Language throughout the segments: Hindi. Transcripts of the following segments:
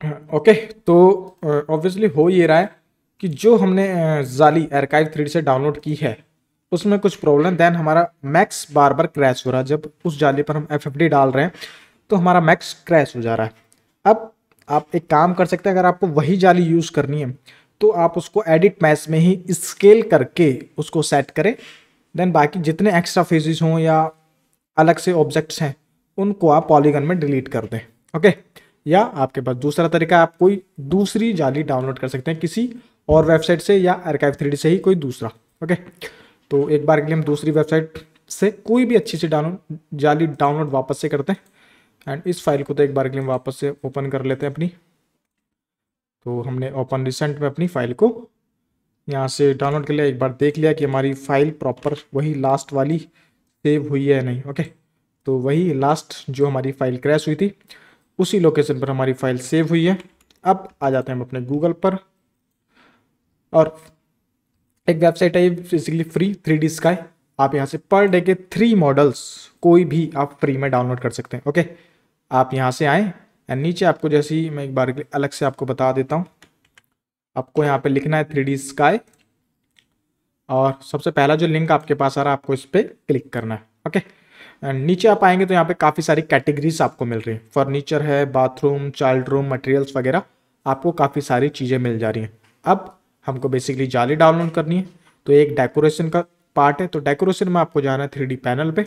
ओके तो ऑब्वियसली हो ये रहा है कि जो हमने जाली एरकाइव थ्री से डाउनलोड की है, उसमें कुछ प्रॉब्लम देन हमारा मैक्स बार बार क्रैश हो रहा है। जब उस जाली पर हम एफएफडी डाल रहे हैं तो हमारा मैक्स क्रैश हो जा रहा है। अब आप एक काम कर सकते हैं, अगर आपको वही जाली यूज़ करनी है तो आप उसको एडिट मैच में ही स्केल करके उसको सेट करें। देन बाकी जितने एक्स्ट्रा फेजेस हों या अलग से ऑब्जेक्ट्स हैं, उनको आप पॉलीगन में डिलीट कर दें। ओके या आपके पास दूसरा तरीका आप कोई दूसरी जाली डाउनलोड कर सकते हैं किसी और वेबसाइट से या अर्काइव थ्री से ही कोई दूसरा, ओके? तो एक बार के लिए हम दूसरी वेबसाइट से कोई भी अच्छी सी डाउनलोड जाली डाउनलोड वापस से करते हैं एंड इस फ़ाइल को तो एक बार के लिए हम वापस से ओपन कर लेते हैं अपनी। तो हमने ओपन रिसेंट में अपनी फ़ाइल को यहाँ से डाउनलोड कर लिया एक बार देख लिया कि हमारी फ़ाइल प्रॉपर वही लास्ट वाली सेव हुई है नहीं, ओके? तो वही लास्ट जो हमारी फ़ाइल क्रैश हुई थी उसी लोकेशन पर हमारी फ़ाइल सेव हुई है। अब आ जाते हैं हम अपने गूगल पर। और एक वेबसाइट है basically free three D sky आप यहाँ से पर डे के थ्री मॉडल्स कोई भी आप फ्री में डाउनलोड कर सकते हैं ओके आप यहाँ से आए एंड नीचे आपको जैसे ही मैं एक बार अलग से आपको बता देता हूँ। आपको यहाँ पे लिखना है थ्री डी स्काई और सबसे पहला जो लिंक आपके पास आ रहा है, आपको इस पर क्लिक करना है ओके एंड नीचे आप आएँगे तो यहाँ पे काफ़ी सारी कैटेगरीज आपको मिल रही हैं। फर्नीचर है बाथरूम चाइल्ड रूम मटेरियल्स वगैरह, आपको काफ़ी सारी चीज़ें मिल जा रही हैं। अब हमको बेसिकली जाली डाउनलोड करनी है तो एक डेकोरेशन का पार्ट है तो डेकोरेशन में आपको जाना है थ्री पैनल पर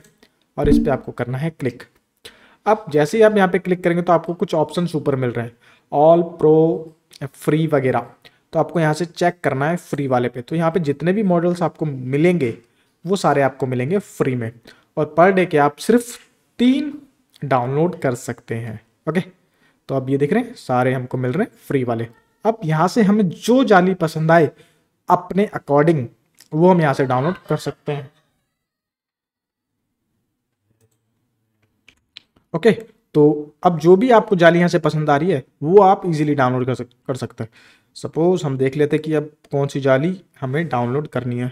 और इस पर आपको करना है क्लिक अब जैसे ही आप यहाँ पे क्लिक करेंगे तो आपको कुछ ऑप्शन ऊपर मिल रहे हैं। ऑल प्रो फ्री वगैरह। तो आपको यहाँ से चेक करना है फ्री वाले पे। तो यहाँ पे जितने भी मॉडल्स आपको मिलेंगे, वो सारे आपको मिलेंगे फ्री में। और पर डे के आप सिर्फ़ तीन डाउनलोड कर सकते हैं, ओके? तो अब ये देख रहे हैं, सारे हमको मिल रहे हैं फ्री वाले। अब यहाँ से हमें जो जाली पसंद आए, अपने अकॉर्डिंग वो हम यहाँ से डाउनलोड कर सकते हैं। ओके तो अब जो भी आपको जाली यहाँ से पसंद आ रही है, वो आप इजीली डाउनलोड कर सक, कर सकते हैं। सपोज़ हम देख लेते हैं कि अब कौन सी जाली हमें डाउनलोड करनी है।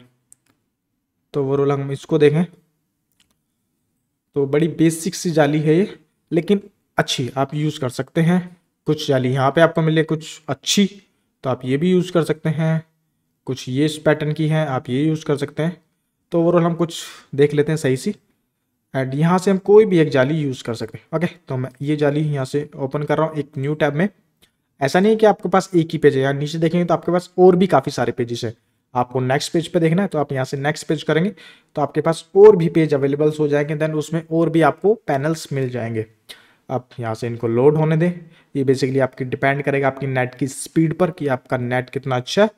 तो ओवरऑल हम इसको देखें। तो बड़ी बेसिक सी जाली है ये, लेकिन अच्छी आप यूज़ कर सकते हैं। कुछ जाली यहाँ पे आपको मिले, कुछ अच्छी तो आप ये भी यूज़ कर सकते हैं। कुछ ये इस पैटर्न की हैं, आप ये यूज़ कर सकते हैं। तो ओवरऑल हम कुछ देख लेते हैं सही सी। एंड यहाँ से हम कोई भी एक जाली यूज़ कर सकते हैं। ओके तो मैं ये जाली यहाँ से ओपन कर रहा हूँ एक न्यू टैब में। ऐसा नहीं है कि आपके पास एक ही पेज है यार नीचे देखेंगे तो आपके पास और भी काफ़ी सारे पेजेस है। आपको नेक्स्ट पेज पे देखना है तो आप यहाँ से नेक्स्ट पेज करेंगे तो आपके पास और भी पेज अवेलेबल्स हो जाएँगे देन उसमें और भी आपको पैनल्स मिल जाएँगे। आप यहाँ से इनको लोड होने दें। ये बेसिकली आपकी डिपेंड करेगा आपकी नेट की स्पीड पर कि आपका नेट कितना अच्छा है।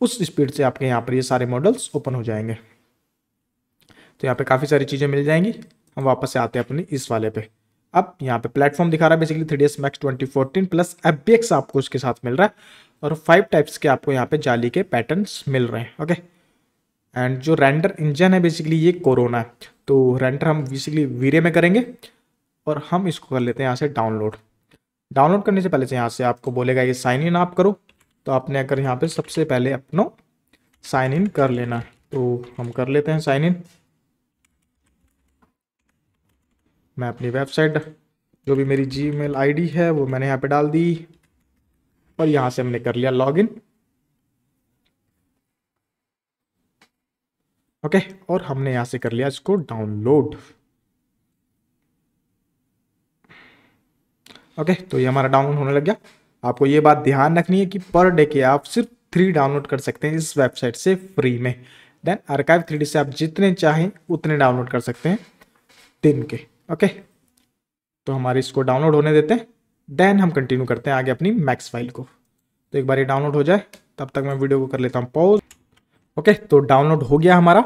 उस स्पीड से आपके यहाँ पर ये सारे मॉडल्स ओपन हो जाएँगे। तो यहाँ पे काफ़ी सारी चीज़ें मिल जाएँगी। हम वापस से आते हैं अपनी इस वाले पे। अब यहाँ पे प्लेटफॉर्म दिखा रहा है basically three D S max twenty fourteen plus F आपको उसके साथ मिल रहा है। और फाइव टाइप्स के आपको यहाँ पे जाली के पैटर्न्स मिल रहे हैं ओके एंड जो रेंडर इंजन है बेसिकली ये कोरोना है। तो रेंडर हम बेसिकली वीरे में करेंगे और हम इसको कर लेते हैं यहाँ से डाउनलोड डाउनलोड करने से पहले से यहाँ से आपको बोलेगा ये साइन इन आप करो। तो आपने अगर यहाँ पे सबसे पहले अपना साइन इन कर लेना तो हम कर लेते हैं साइन इन मैं अपनी वेबसाइट जो भी मेरी जी मेल है, वो मैंने यहाँ पे डाल दी। और यहाँ से हमने कर लिया लॉग इन ओके, और हमने यहाँ से कर लिया इसको डाउनलोड। ओके तो ये हमारा डाउनलोड होने लग गया। आपको ये बात ध्यान रखनी है कि पर डे के आप सिर्फ़ थ्री डाउनलोड कर सकते हैं इस वेबसाइट से फ्री में। देन अर्काइव थ्री से आप जितने चाहें उतने डाउनलोड कर सकते हैं दिन के। ओके तो हमारे इसको डाउनलोड होने देते हैं। देन हम कंटिन्यू करते हैं आगे अपनी मैक्स फ़ाइल को। तो एक बार ये डाउनलोड हो जाए, तब तक मैं वीडियो को कर लेता हूँ पॉज ओके तो डाउनलोड हो गया हमारा।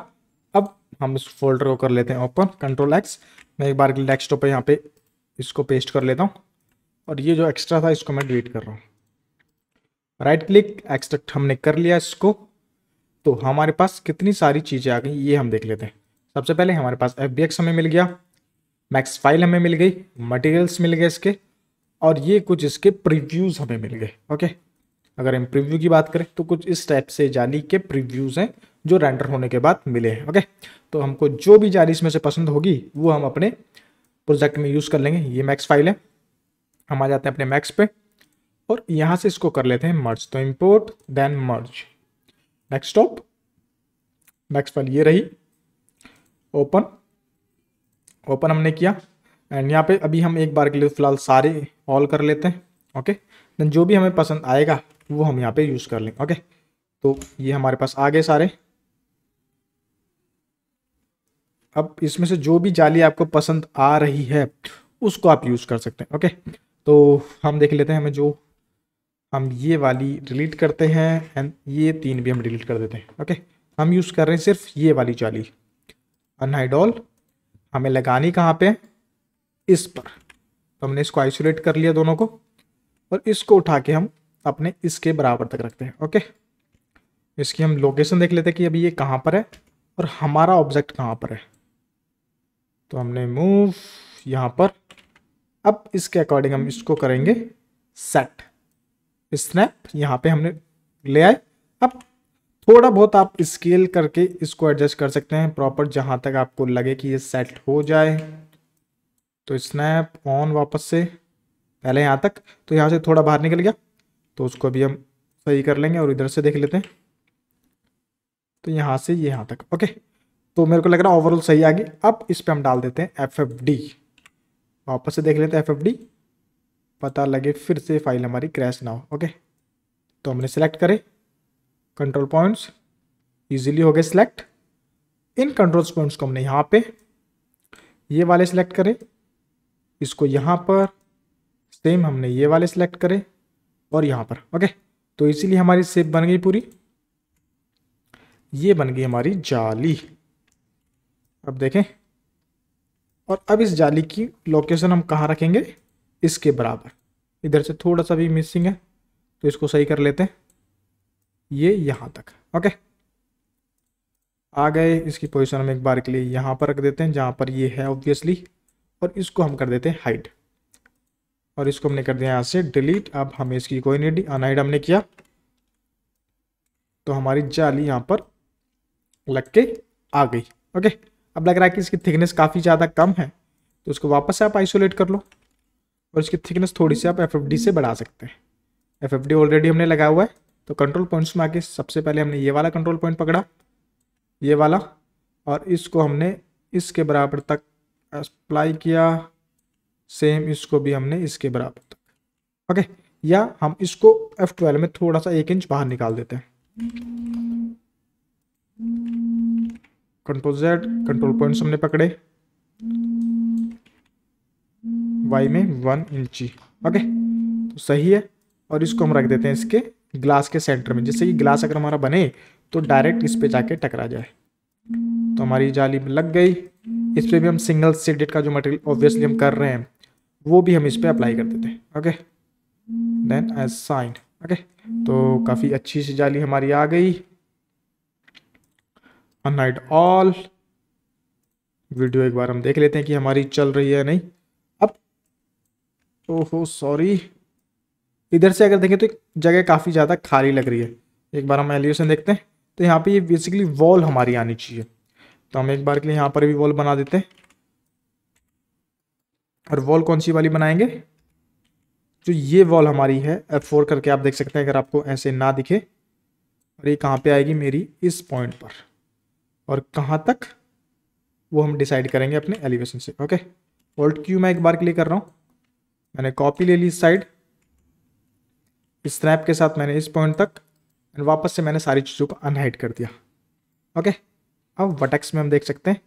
अब हम इस फोल्डर को कर लेते हैं ओपन कंट्रोल एक्स मैं एक बार डेस्कटॉप पर यहाँ पे इसको पेस्ट कर लेता हूँ। और ये जो एक्स्ट्रा था, इसको मैं डिलीट कर रहा हूँ। राइट क्लिक एक्सट्रैक्ट हमने कर लिया इसको। तो हमारे पास कितनी सारी चीज़ें आ गई, ये हम देख लेते हैं। सबसे पहले हमारे पास FBX हमें मिल गया। मैक्स फ़ाइल हमें मिल गई। मटेरियल्स मिल गए इसके। और ये कुछ इसके प्रीव्यूज़ हमें मिल गए ओके अगर हम प्रीव्यू की बात करें तो कुछ इस टाइप से जाली के प्रीव्यूज़ हैं जो रेंडर होने के बाद मिले हैं ओके तो हमको जो भी जाली इसमें से पसंद होगी, वो हम अपने प्रोजेक्ट में यूज़ कर लेंगे। ये मैक्स फ़ाइल है। हम आ जाते हैं अपने मैक्स पे और यहाँ से इसको कर लेते हैं मर्ज तो import then merge stop next file ये रही। ओपन ओपन हमने किया। एंड यहाँ पे अभी हम एक बार के लिए फ़िलहाल सारे ऑल कर लेते हैं ओके देन जो भी हमें पसंद आएगा, वो हम यहाँ पे यूज़ कर लेंगे ओके तो ये हमारे पास आ गए सारे। अब इसमें से जो भी जाली आपको पसंद आ रही है, उसको आप यूज़ कर सकते हैं ओके तो हम देख लेते हैं हमें जो हम ये वाली डिलीट करते हैं एंड ये तीन भी हम डिलीट कर देते हैं ओके हम यूज़ कर रहे हैं सिर्फ़ ये वाली जाली। अनहाइडॉल हमें लगानी कहाँ पे इस पर। तो हमने इसको आइसोलेट कर लिया दोनों को और इसको उठा के हम अपने इसके बराबर तक रखते हैं ओके इसकी हम लोकेशन देख लेते हैं कि अभी ये कहाँ पर है और हमारा ऑब्जेक्ट कहाँ पर है। तो हमने मूव यहाँ पर। अब इसके अकॉर्डिंग हम इसको करेंगे सेट स्नैप यहाँ पे हमने ले आए। अब थोड़ा बहुत आप स्केल करके इसको एडजस्ट कर सकते हैं प्रॉपर जहाँ तक आपको लगे कि ये सेट हो जाए। तो स्नैप ऑन वापस से पहले यहाँ तक तो यहाँ से थोड़ा बाहर निकल गया। तो उसको भी हम सही कर लेंगे और इधर से देख लेते हैं। तो यहाँ से ये यहाँ तक, ओके। तो मेरे को लग रहा है ओवरऑल सही आ गई अब इस पर हम डाल देते हैं एफ़ एफ़ डी वापस से देख लेते हैं एफ़ एफ़ डी पता लगे फिर से फ़ाइल हमारी क्रैश ना हो, ओके। तो हमने सेलेक्ट करे। कंट्रोल पॉइंट्स इजीली हो गए सिलेक्ट इन कंट्रोल पॉइंट्स को हमने यहाँ पे ये वाले सिलेक्ट करें। इसको यहाँ पर सेम हमने ये वाले सिलेक्ट करे और यहाँ पर ओके तो इसीलिए हमारी सेप बन गई पूरी। ये बन गई हमारी जाली। अब देखें। और अब इस जाली की लोकेशन हम कहाँ रखेंगे? इसके बराबर। इधर से थोड़ा सा भी मिसिंग है तो इसको सही कर लेते हैं। ये यहाँ तक ओके आ गए, इसकी पोजीशन हम एक बार के लिए यहाँ पर रख देते हैं, जहाँ पर ये है ऑब्वियसली और इसको हम कर देते हैं हाइड और इसको हमने कर दिया यहाँ से डिलीट अब हमें इसकी कोई नहीं अनहाइड हमने किया। तो हमारी जाली यहाँ पर लग के आ गई। ओके अब लग रहा है कि इसकी थिकनेस काफ़ी ज़्यादा कम है। तो उसको वापस आप आइसोलेट कर लो। और इसकी थिकनेस थोड़ी सी आप एफएफडी से बढ़ा सकते हैं। एफएफडी ऑलरेडी हमने लगाया हुआ है। तो कंट्रोल पॉइंट्स में आके सबसे पहले हमने ये वाला कंट्रोल पॉइंट पकड़ा। ये वाला। और इसको हमने इसके बराबर तक अप्लाई किया सेम इसको भी हमने इसके बराबर तक। ओके या हम इसको F12 में थोड़ा सा एक इंच बाहर निकाल देते हैं। कंट्रोल जेड कंट्रोल पॉइंट्स हमने पकड़े। वाई में वन इंची ओके तो सही है। और इसको हम रख देते हैं इसके ग्लास के सेंटर में। जिससे कि ग्लास अगर हमारा बने तो डायरेक्ट इस पे जाके टकरा जाए। तो हमारी जाली लग गई। इस पर भी हम सिंगल सीडेड का जो मटेरियल ऑब्वियसली हम कर रहे हैं, वो भी हम इस पर अप्लाई कर देते हैं okay then edge sign okay तो काफ़ी अच्छी सी जाली हमारी आ गई। अनहाइड ऑल वीडियो एक बार हम देख लेते हैं कि हमारी चल रही है नहीं। अब, ओहो सॉरी इधर से अगर देखें तो जगह काफ़ी ज़्यादा खाली लग रही है। एक बार हम एलिवेशन देखते हैं तो यहाँ पे ये बेसिकली वॉल हमारी आनी चाहिए। तो हम एक बार के लिए यहाँ पर भी वॉल बना देते हैं। और वॉल कौन सी वाली बनाएँगे? जो ये वॉल हमारी है एफ़ फोर करके आप देख सकते हैं, अगर आपको ऐसे ना दिखे। और ये कहाँ पे आएगी मेरी? इस पॉइंट पर। और कहाँ तक? वो हम डिसाइड करेंगे अपने एलिवेशन से ओके वोल्ट क्यू मैं एक बार के लिए कर रहा हूँ। मैंने कॉपी ले ली इस साइड स्नैप के साथ मैंने इस पॉइंट तक। एंड वापस से मैंने सारी चीज़ों को अनहाइड कर दिया ओके अब वटेक्स में हम देख सकते हैं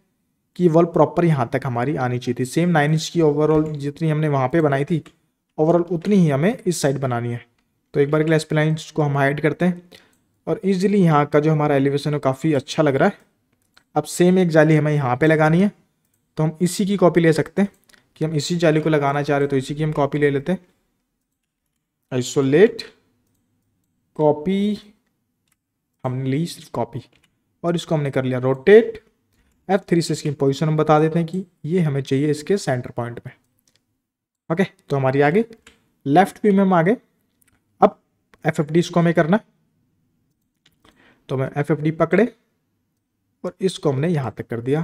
कि वॉल प्रॉपर यहाँ तक हमारी आनी चाहिए थी। सेम नाइन इंच की ओवरऑल जितनी हमने वहाँ पे बनाई थी ओवरऑल उतनी ही हमें इस साइड बनानी है। तो एक बार के लिए एस्पलाइंस को हम हाइड करते हैं और ईजिली यहाँ का जो हमारा एलिवेशन है काफ़ी अच्छा लग रहा है। अब सेम एक जाली हमें यहाँ पे लगानी है। तो हम इसी की कॉपी ले सकते हैं कि हम इसी जाली को लगाना चाह रहे हैं तो इसी की हम कॉपी ले लेते हैं। आइसोलेट कॉपी हमने ली सिर्फ़ कॉपी और इसको हमने कर लिया रोटेट एफ़ थ्री से इसकी पोजिशन हम बता देते हैं कि ये हमें चाहिए इसके सेंटर पॉइंट में। ओके तो हमारी आगे लेफ़्ट व्यू में हम आगे। अब एफ़ एफ़ डी इसको हमें करना तो मैं एफ़ एफ़ डी पकड़े और इसको हमने यहाँ तक कर दिया।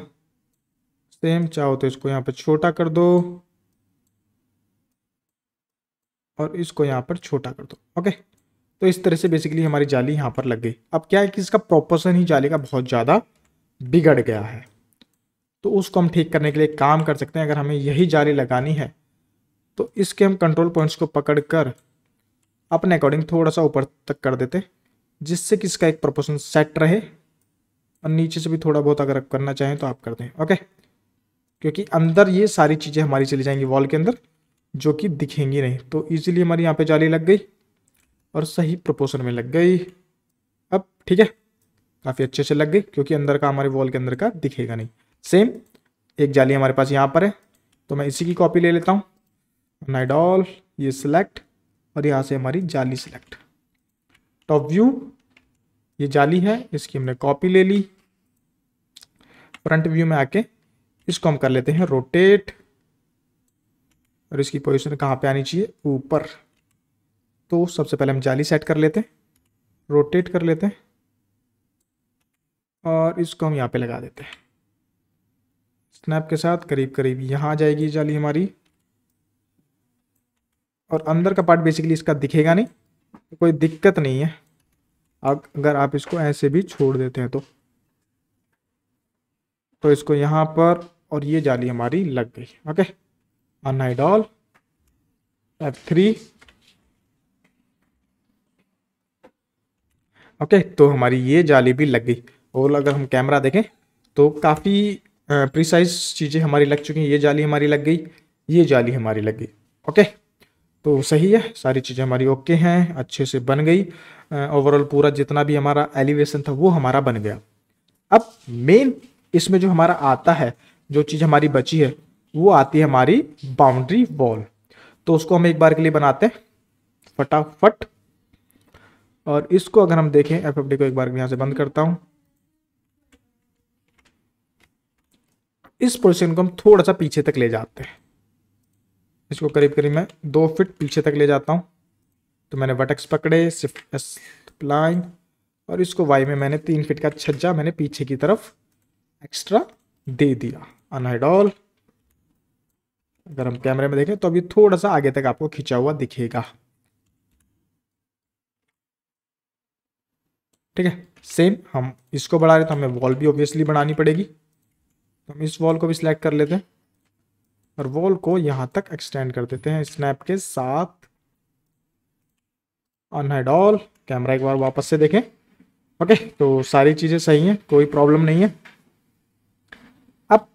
सेम चाहो तो इसको यहाँ पर छोटा कर दो और इसको यहाँ पर छोटा कर दो। ओके तो इस तरह से बेसिकली हमारी जाली यहाँ पर लग गई। अब क्या है कि इसका प्रोपोर्शन ही जाली का बहुत ज़्यादा बिगड़ गया है। तो उसको हम ठीक करने के लिए काम कर सकते हैं, अगर हमें यही जाली लगानी है तो इसके हम कंट्रोल पॉइंट्स को पकड़ कर अपने अकॉर्डिंग थोड़ा सा ऊपर तक कर देते जिससे कि इसका एक प्रोपोर्शन सेट रहे और नीचे से भी थोड़ा बहुत अगर आप करना चाहें तो आप कर दें ओके क्योंकि अंदर ये सारी चीज़ें हमारी चली जाएँगी वॉल के अंदर, जो कि दिखेंगी नहीं। तो इजीली हमारी यहाँ पे जाली लग गई। और सही प्रोपोर्शन में लग गई। अब ठीक है, काफ़ी अच्छे से लग गई, क्योंकि अंदर का हमारे वॉल के अंदर का दिखेगा नहीं। सेम एक जाली हमारे पास यहाँ पर है तो मैं इसी की कॉपी ले लेता हूँ। नाइडॉल ये सिलेक्ट और यहाँ से हमारी जाली सिलेक्ट टॉप व्यू ये जाली है, इसकी हमने कॉपी ले ली। फ्रंट व्यू में आके इसको हम कर लेते हैं रोटेट और इसकी पोजीशन कहाँ पे आनी चाहिए? ऊपर। तो सबसे पहले हम जाली सेट कर लेते हैं, रोटेट कर लेते हैं और इसको हम यहाँ पे लगा देते हैं। स्नैप के साथ करीब करीब यहाँ आ जाएगी जाली हमारी। और अंदर का पार्ट बेसिकली इसका दिखेगा नहीं तो कोई दिक्कत नहीं है। अगर आप इसको ऐसे भी छोड़ देते हैं तो। तो इसको यहाँ पर और ये जाली हमारी लग गई ओके अनाइडॉल एफ़ थ्री ओके तो हमारी ये जाली भी लग गई। और अगर हम कैमरा देखें तो काफ़ी प्रिसाइज चीज़ें हमारी लग चुकी हैं। ये जाली हमारी लग गई, ये जाली हमारी लग गई, ओके? तो सही है, सारी चीज़ें हमारी ओके हैं, अच्छे से बन गई ओवरऑल पूरा जितना भी हमारा एलिवेशन था, वो हमारा बन गया। अब मेन इसमें जो हमारा आता है, जो चीज़ हमारी बची है, वो आती है हमारी बाउंड्री वॉल तो उसको हम एक बार के लिए बनाते हैं। फटाफट। और इसको अगर हम देखें एफ़ एफ़ डी को एक बार यहाँ से बंद करता हूँ। इस पोजिशन को हम थोड़ा सा पीछे तक ले जाते हैं। इसको करीब करीब मैं दो फिट पीछे तक ले जाता हूँ। तो मैंने वटक्स पकड़े सिर्फ़ लाइन और इसको वाई में मैंने तीन फिट का छज्जा मैंने पीछे की तरफ़ एक्स्ट्रा दे दिया। अनहाइडॉल अगर हम कैमरे में देखें तो अभी थोड़ा सा आगे तक आपको खिंचा हुआ दिखेगा। ठीक है? सेम हम इसको बढ़ा रहे तो हमें वॉल भी ऑब्वियसली बढ़ानी पड़ेगी। तो हम इस वॉल को भी सिलेक्ट कर लेते हैं। और वॉल को यहाँ तक एक्सटेंड कर देते हैं स्नैप के साथ। अनहेड ऑल कैमरा एक बार वापस से देखें। ओके तो सारी चीज़ें सही हैं, कोई प्रॉब्लम नहीं है। अब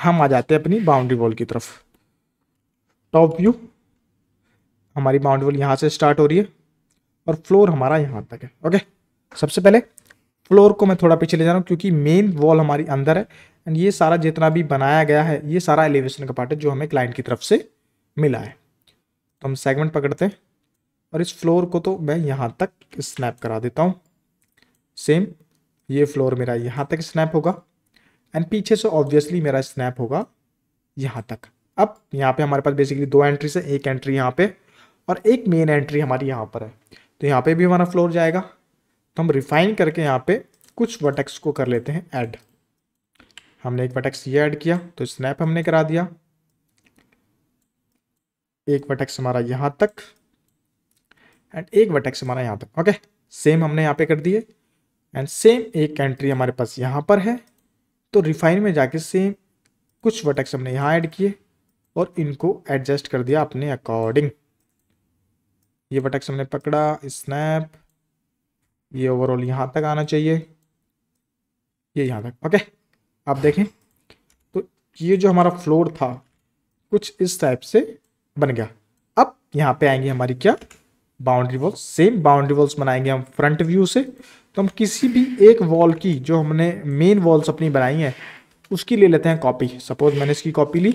हम आ जाते हैं अपनी बाउंड्री वॉल की तरफ़। टॉप व्यू हमारी बाउंड्री वॉल यहाँ से स्टार्ट हो रही है। और फ्लोर हमारा यहाँ तक है ओके सबसे पहले फ्लोर को मैं थोड़ा पीछे ले जा रहा हूँ, क्योंकि मेन वॉल हमारी अंदर है। एंड ये सारा जितना भी बनाया गया है, ये सारा एलिवेशन का पार्ट है, जो हमें क्लाइंट की तरफ़ से मिला है। तो हम सेगमेंट पकड़ते हैं। और इस फ्लोर को तो मैं यहाँ तक स्नैप करा देता हूँ। सेम ये फ्लोर मेरा यहाँ तक स्नैप होगा। एंड पीछे से ऑब्वियसली मेरा स्नैप होगा यहाँ तक। अब यहाँ पे हमारे पास बेसिकली दो एंट्री से एक एंट्री यहाँ पे और एक मेन एंट्री हमारी यहाँ पर है। तो यहाँ पे भी हमारा फ्लोर जाएगा। तो हम रिफाइन करके यहाँ पे कुछ वटेक्स को कर लेते हैं ऐड हमने एक वटेक्स ये ऐड किया तो स्नैप हमने करा दिया। एक वटेक्स हमारा यहाँ तक एंड एक वटेक्स हमारा यहाँ तक ओके सेम हमने यहाँ पे कर दिए एंड सेम एक एंट्री हमारे पास यहाँ पर है। तो रिफाइन में जाके सेम कुछ वटेक्स हमने यहाँ ऐड किए और इनको एडजस्ट कर दिया अपने अकॉर्डिंग ये वटेक्स हमने पकड़ा स्नैप ये ओवरऑल यहाँ तक आना चाहिए। ये यहाँ तक ओके आप देखें तो ये जो हमारा फ्लोर था, कुछ इस टाइप से बन गया। अब यहाँ पे आएँगे हमारी क्या? Boundary walls same boundary walls बनाएँगे हम फ्रंट व्यू से। तो हम किसी भी एक वॉल की जो हमने मेन वॉल्स अपनी बनाई हैं, उसकी ले लेते हैं कॉपी सपोज़ मैंने इसकी कॉपी ली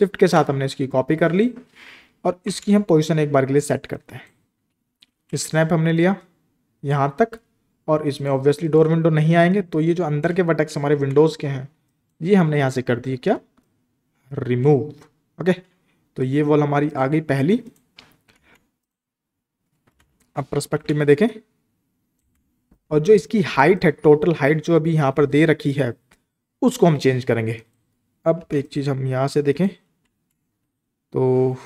शिफ्ट के साथ हमने इसकी कॉपी कर ली, और इसकी हम पोजीशन एक बार के लिए सेट करते हैं। स्नैप हमने लिया। यहाँ तक, और इसमें ऑब्वियसली डोर विंडो नहीं आएँगे तो ये जो अंदर के वटक्स हमारे विंडोज़ के हैं, ये हमने यहाँ से कर दिए क्या? रिमूव ओके तो ये वॉल हमारी आ गई पहली। अब परस्पेक्टिव में देखें। और जो इसकी हाइट है टोटल हाइट जो अभी यहाँ पर दे रखी है, उसको हम चेंज करेंगे। अब एक चीज़ हम यहाँ से देखें। तो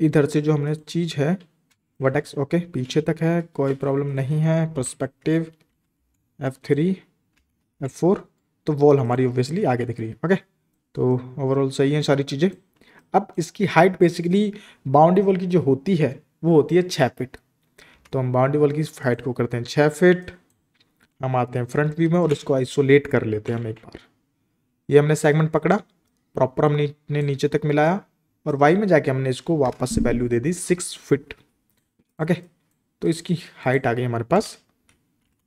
इधर से जो हमने चीज़ है वटेक्स ओके पीछे तक है, कोई प्रॉब्लम नहीं है perspective F three F four तो वॉल हमारी ऑब्वियसली आगे दिख रही है ओके तो ओवरऑल सही है सारी चीज़ें। अब इसकी हाइट बेसिकली बाउंड्री वॉल की जो होती है, वो होती है छः फिट तो हम बाउंड्री वॉल की हाइट को करते हैं छः फिट हम आते हैं फ्रंट व्यू में और इसको आइसोलेट कर लेते हैं हम एक बार। ये हमने सेगमेंट पकड़ा प्रॉपर हमने नीचे तक मिलाया, और वाई में जाके हमने इसको वापस से वैल्यू दे दी सिक्स फिट ओके तो इसकी हाइट आ गई हमारे पास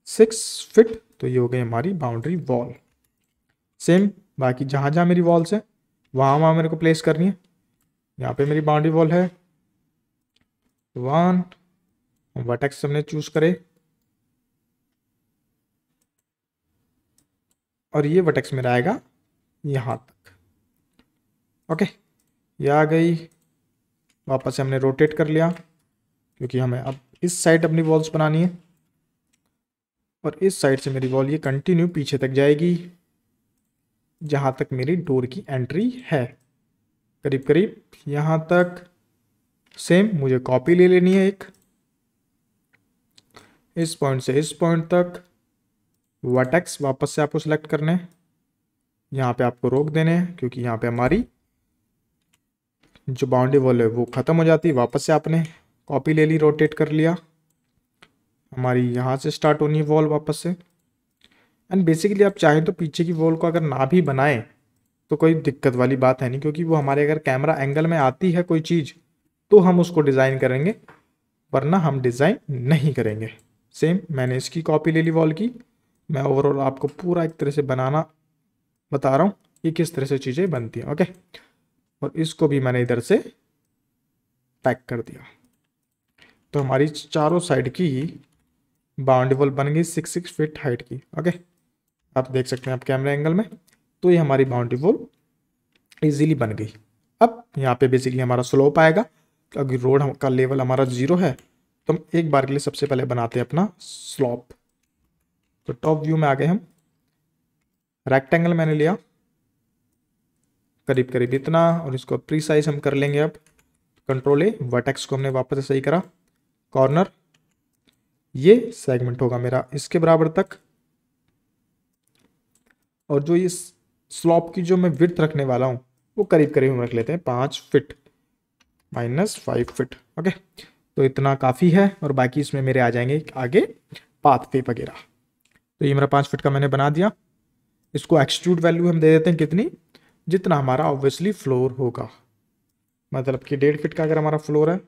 सिक्स फिट तो ये हो गई हमारी बाउंड्री वॉल सेम बाकी जहाँ जहाँ मेरी वॉल्स हैं, वहाँ वहाँ मेरे को प्लेस करनी है। यहाँ पे मेरी बाउंड्री वॉल है। वन वटेक्स हमने चूज़ करे। और ये वटेक्स मेरा आएगा यहाँ तक। ओके ये आ गई। वापस हमने रोटेट कर लिया। क्योंकि हमें अब इस साइड अपनी वॉल्स बनानी है। और इस साइड से मेरी वॉल ये कंटिन्यू पीछे तक जाएगी, जहाँ तक मेरी डोर की एंट्री है। करीब करीब यहाँ तक सेम मुझे कॉपी ले लेनी है एक। इस पॉइंट से इस पॉइंट तक वटेक्स वापस से आपको सेलेक्ट करने यहाँ पे आपको रोक देने हैं, क्योंकि यहाँ पे हमारी जो बाउंड्री वॉल है वो ख़त्म हो जाती है, वापस से आपने। कॉपी ले ली रोटेट कर लिया। हमारी यहाँ से स्टार्ट होनी है वॉल वापस से। एंड बेसिकली आप चाहें तो पीछे की वॉल को अगर ना भी बनाएँ तो कोई दिक्कत वाली बात है नहीं, क्योंकि वो हमारे अगर कैमरा एंगल में आती है कोई चीज़ तो हम उसको डिज़ाइन करेंगे, वरना हम डिज़ाइन नहीं करेंगे। सेम मैंने इसकी कॉपी ले ली वॉल की। मैं ओवरऑल आपको पूरा एक तरह से बनाना बता रहा हूँ कि किस तरह से चीज़ें बनती हैं ओके और इसको भी मैंने इधर से पैक कर दिया। तो हमारी चारों साइड की बाउंड्री वॉल बन गई सिक्स सिक्स फीट हाइट की ओके आप देख सकते हैं आप कैमरा एंगल में तो ये हमारी बाउंड्री वॉल इजीली बन गई। अब यहाँ पे बेसिकली हमारा स्लोप आएगा। अगर रोड का लेवल हमारा ज़ीरो है तो हम एक बार के लिए सबसे पहले बनाते हैं अपना स्लॉप तो टॉप व्यू में आ गए हम। रेक्टेंगल मैंने लिया। करीब करीब इतना, और इसको प्री साइज़ हम कर लेंगे अब। कंट्रोल ए वर्टेक्स को हमने वापस सही करा। कॉर्नर। ये सेगमेंट होगा मेरा इसके बराबर तक। और जो ये स्लॉप की जो मैं विर्थ रखने वाला हूँ, वो करीब करीब हम रख लेते हैं पाँच feet. Minus five feet, okay? तो इतना काफ़ी है और बाकी इसमें मेरे आ जाएँगे आगे पाथ पे वगैरह। तो ये मेरा पाँच फिट का मैंने बना दिया। इसको एक्सट्रूड वैल्यू हम दे देते हैं कितनी? जितना हमारा ऑब्वियसली फ्लोर होगा। मतलब कि डेढ़ फिट का अगर हमारा फ्लोर है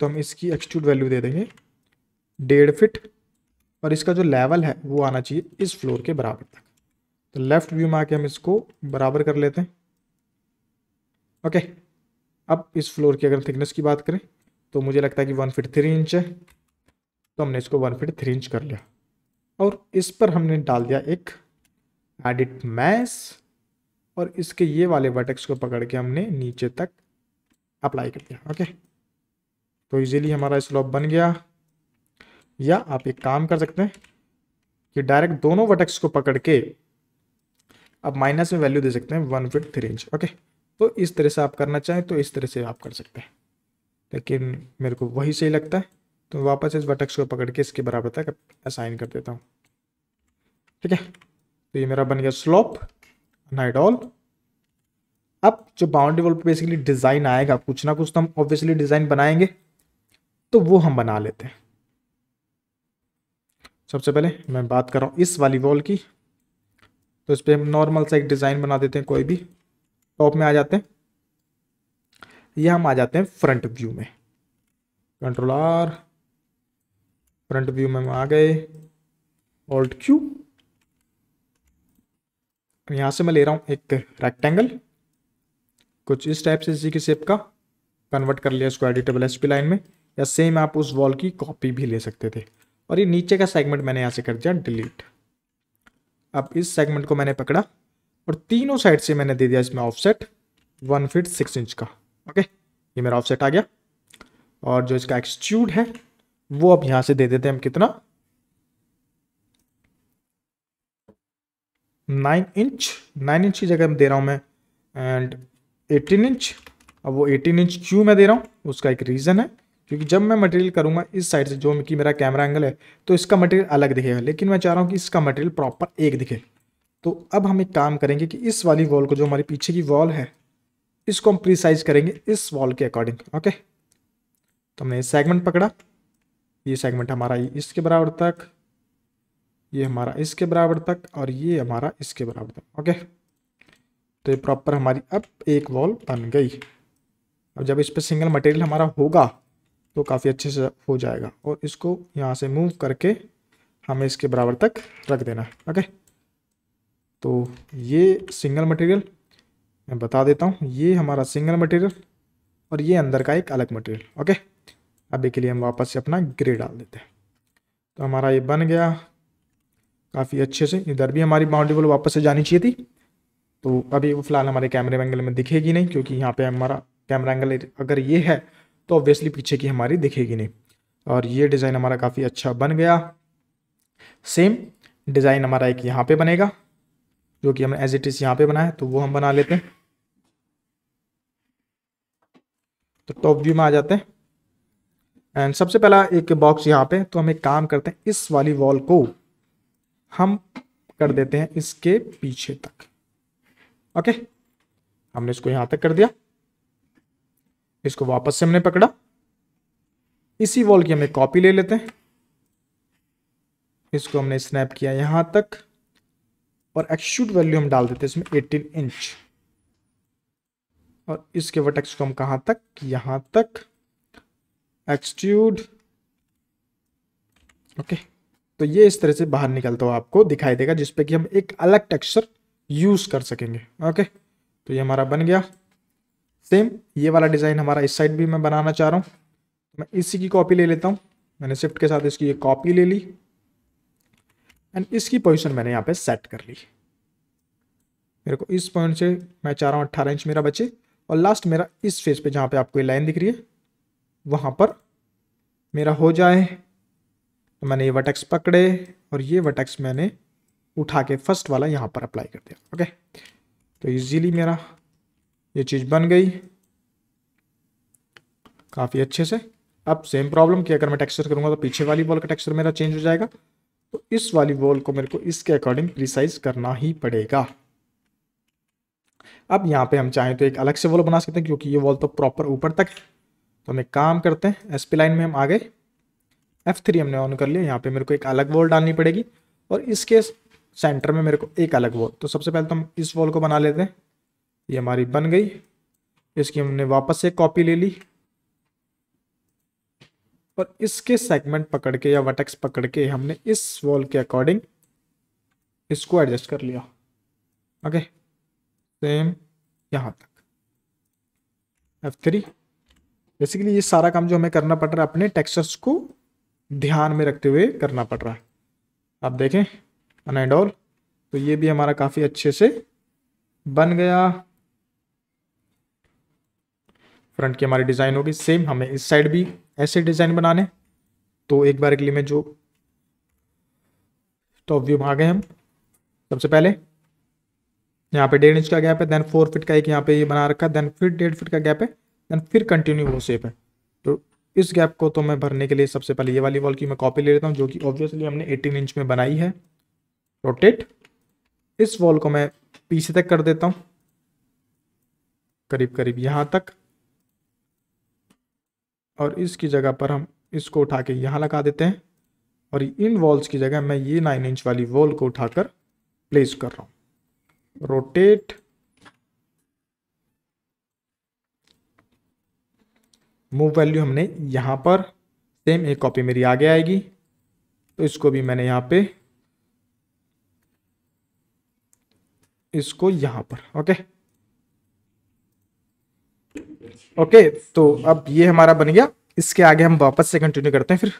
तो हम इसकी एक्सट्रूड वैल्यू दे देंगे। डेढ़ फिट, और इसका जो लेवल है, वो आना चाहिए इस फ्लोर के बराबर तक। तो लेफ़्ट व्यू में आके हम इसको बराबर कर लेते हैं। ओके अब इस फ्लोर की अगर थिकनेस की बात करें तो मुझे लगता है कि वन फिट थ्री इंच है। तो हमने इसको वन फिट थ्री इंच कर लिया। और इस पर हमने डाल दिया एक एडिट मैस और इसके ये वाले वर्टेक्स को पकड़ के हमने नीचे तक अप्लाई कर दिया। ओके तो इजीली हमारा स्लॉप बन गया। या आप एक काम कर सकते हैं कि डायरेक्ट दोनों वर्टेक्स को पकड़ के आप माइनस में वैल्यू दे सकते हैं one feet three inch okay तो इस तरह से आप करना चाहें तो इस तरह से आप कर सकते हैं। लेकिन मेरे को वही सही लगता है। तो वापस इस वटक्स को पकड़ के इसके बराबर तक असाइन कर देता हूँ। ठीक है? तो ये मेरा बन गया स्लोप नाइडॉल अब जो बाउंड्री वॉल पे बेसिकली डिज़ाइन आएगा, कुछ ना कुछ तो हम ऑब्वियसली डिज़ाइन बनाएँगे। तो वो हम बना लेते हैं। सबसे पहले मैं बात कर रहा हूँ इस वाली वॉल की। तो इस पर हम नॉर्मल सा एक डिज़ाइन बना देते हैं कोई भी। टॉप में आ जाते हैं। ये हम आ जाते हैं फ्रंट व्यू में। कंट्रोल आर फ्रंट व्यू में हम आ गए। ऑल्ट क्यू यहाँ से मैं ले रहा हूँ एक रेक्टेंगल कुछ इस टाइप से इसी की शेप का। कन्वर्ट कर लिया इसको एडिटेबल एस लाइन में। या सेम आप उस वॉल की कॉपी भी ले सकते थे। और ये नीचे का सेगमेंट मैंने यहाँ से कर दिया डिलीट अब इस सेगमेंट को मैंने पकड़ा और तीनों साइड से मैंने दे दिया इसमें offset one feet six inch का। ओके ये मेरा ऑफसेट आ गया। और जो इसका एक्सट्यूड है, वो अब यहाँ से दे देते हैं हम कितना? नाइन इंच नाइन इंच की जगह मैं दे रहा हूँ मैं एंड एटीन इंच अब वो 18 इंच क्यों मैं दे रहा हूँ? उसका एक रीज़न है। क्योंकि जब मैं मटेरियल करूँगा इस साइड से, जो कि मेरा कैमरा एंगल है तो इसका मटेरियल अलग दिखेगा। लेकिन मैं चाह रहा हूँ कि इसका मटेरियल प्रॉपर एक दिखे। तो अब हम एक काम करेंगे कि इस वाली वॉल को, जो हमारी पीछे की वॉल है, इसको हम प्रिसाइज करेंगे इस वॉल के अकॉर्डिंग ओके तो हमने सेगमेंट पकड़ा। ये सेगमेंट हमारा इसके बराबर तक, ये हमारा इसके बराबर तक, और ये हमारा इसके बराबर तक ओके तो ये प्रॉपर हमारी, अब एक वॉल बन गई। अब जब इस पर सिंगल मटेरियल हमारा होगा तो काफ़ी अच्छे से हो जाएगा। और इसको यहाँ से मूव करके हमें इसके बराबर तक रख देना है। ओके तो ये सिंगल मटेरियल मैं बता देता हूँ, ये हमारा सिंगल मटेरियल और ये अंदर का एक अलग मटेरियल ओके अभी के लिए हम वापस से अपना ग्रे डाल देते हैं। तो हमारा ये बन गया। काफ़ी अच्छे से, इधर भी हमारी बाउंड्री वॉल वापस से जानी चाहिए थी। तो अभी वो फ़िलहाल हमारे कैमरे एंगल में दिखेगी नहीं, क्योंकि यहाँ पे हमारा कैमरा एंगल अगर ये है तो ऑब्वियसली पीछे की हमारी दिखेगी नहीं। और ये डिज़ाइन हमारा काफ़ी अच्छा बन गया। सेम डिज़ाइन हमारा एक यहाँ पे बनेगा, जो कि हमने एज इट इज़ यहाँ पे बनाया तो वो हम बना लेते हैं। तो टॉप व्यू में आ जाते हैं। एंड सबसे पहला एक बॉक्स यहाँ पे तो हम एक काम करते हैं, इस वाली वॉल को हम कर देते हैं इसके पीछे तक। ओके हमने इसको यहाँ तक कर दिया। इसको वापस से हमने पकड़ा। इसी वॉल की हमें कॉपी ले लेते हैं। इसको हमने स्नैप किया यहाँ तक और एक्शूट वैल्यू हम डाल देते हैं इसमें 18 इंच और इसके वटेक्स को हम कहाँ तक? यहाँ तक। एक्सट्यूड ओके तो ये इस तरह से बाहर निकलता हुआ आपको दिखाई देगा, जिसपे कि हम एक अलग टेक्सचर यूज़ कर सकेंगे। ओके तो ये हमारा बन गया। सेम ये वाला डिज़ाइन हमारा इस साइड भी मैं बनाना चाह रहा हूँ। मैं इसी की कॉपी ले लेता हूँ। मैंने शिफ्ट के साथ इसकी ये कॉपी ले ली। एंड इसकी पोजीशन मैंने यहाँ पे सेट कर ली। मेरे को इस पॉइंट से मैं चाह रहा हूँ अट्ठारह इंच मेरा बचे। और लास्ट मेरा इस फेस पे जहाँ पे आपको ये लाइन दिख रही है, वहाँ पर मेरा हो जाए। तो मैंने ये वटक्स पकड़े और ये वटक्स मैंने उठा के फ़र्स्ट वाला यहाँ पर अप्लाई कर दिया। ओके तो इजीली मेरा ये चीज़ बन गई। काफ़ी अच्छे से। अब सेम प्रॉब्लम कि अगर मैं टेक्सचर करूँगा तो पीछे वाली बॉल का टेक्सचर मेरा चेंज हो जाएगा। तो इस वाली बॉल को मेरे को इसके अकॉर्डिंग प्रिसाइज करना ही पड़ेगा। अब यहाँ पे हम चाहें तो एक अलग से वॉल बना सकते हैं क्योंकि ये वॉल तो प्रॉपर ऊपर तक है। तो हम एक काम करते हैं एसपी लाइन में हम आ गए। एफ़ थ्री हमने ऑन कर लिया। यहाँ पे मेरे को एक अलग वॉल डालनी पड़ेगी। और इसके सेंटर में मेरे को एक अलग वॉल तो सबसे पहले तो हम इस वॉल को बना लेते हैं। ये हमारी बन गई। इसकी हमने वापस से कॉपी ले ली। और इसके सेगमेंट पकड़ के या वटक्स पकड़ के हमने इस वॉल के अकॉर्डिंग इसको एडजस्ट कर लिया। ओके सेम यहाँ तक। एफ़ थ्री बेसिकली ये सारा काम जो हमें करना पड़ रहा है, अपने टेक्सचर्स को ध्यान में रखते हुए करना पड़ रहा है। आप देखें अन एंड ऑल तो ये भी हमारा काफ़ी अच्छे से बन गया। फ्रंट की हमारी डिज़ाइन होगी। सेम हमें इस साइड भी ऐसे डिज़ाइन बनाने तो एक बार के लिए मैं जो टॉप व्यू गए हम, सबसे पहले यहाँ पे डेढ़ इंच का गैप है देन फोर फिट का एक यहाँ पे ये बना रखा देन फिर डेढ़ फिट का गैप है देन फिर कंटिन्यू वो सेप है। तो इस गैप को तो मैं भरने के लिए सबसे पहले ये वाली वॉल की मैं कॉपी ले लेता हूँ, जो कि ऑब्वियसली हमने 18 इंच में बनाई है। रोटेट इस वॉल को मैं पीछे तक कर देता हूँ। करीब करीब यहाँ तक। और इसकी जगह पर हम इसको उठा के यहाँ लगा देते हैं और इन वॉल्स की जगह मैं ये नाइन इंच वाली वॉल को उठाकर प्लेस कर रहा हूँ। रोटेट मूव वैल्यू हमने यहाँ पर सेम एक कॉपी मेरी आगे आएगी। तो इसको भी मैंने यहाँ पे इसको यहाँ पर ओके ओके तो अब ये हमारा बन गया। इसके आगे हम वापस से कंटिन्यू करते हैं फिर।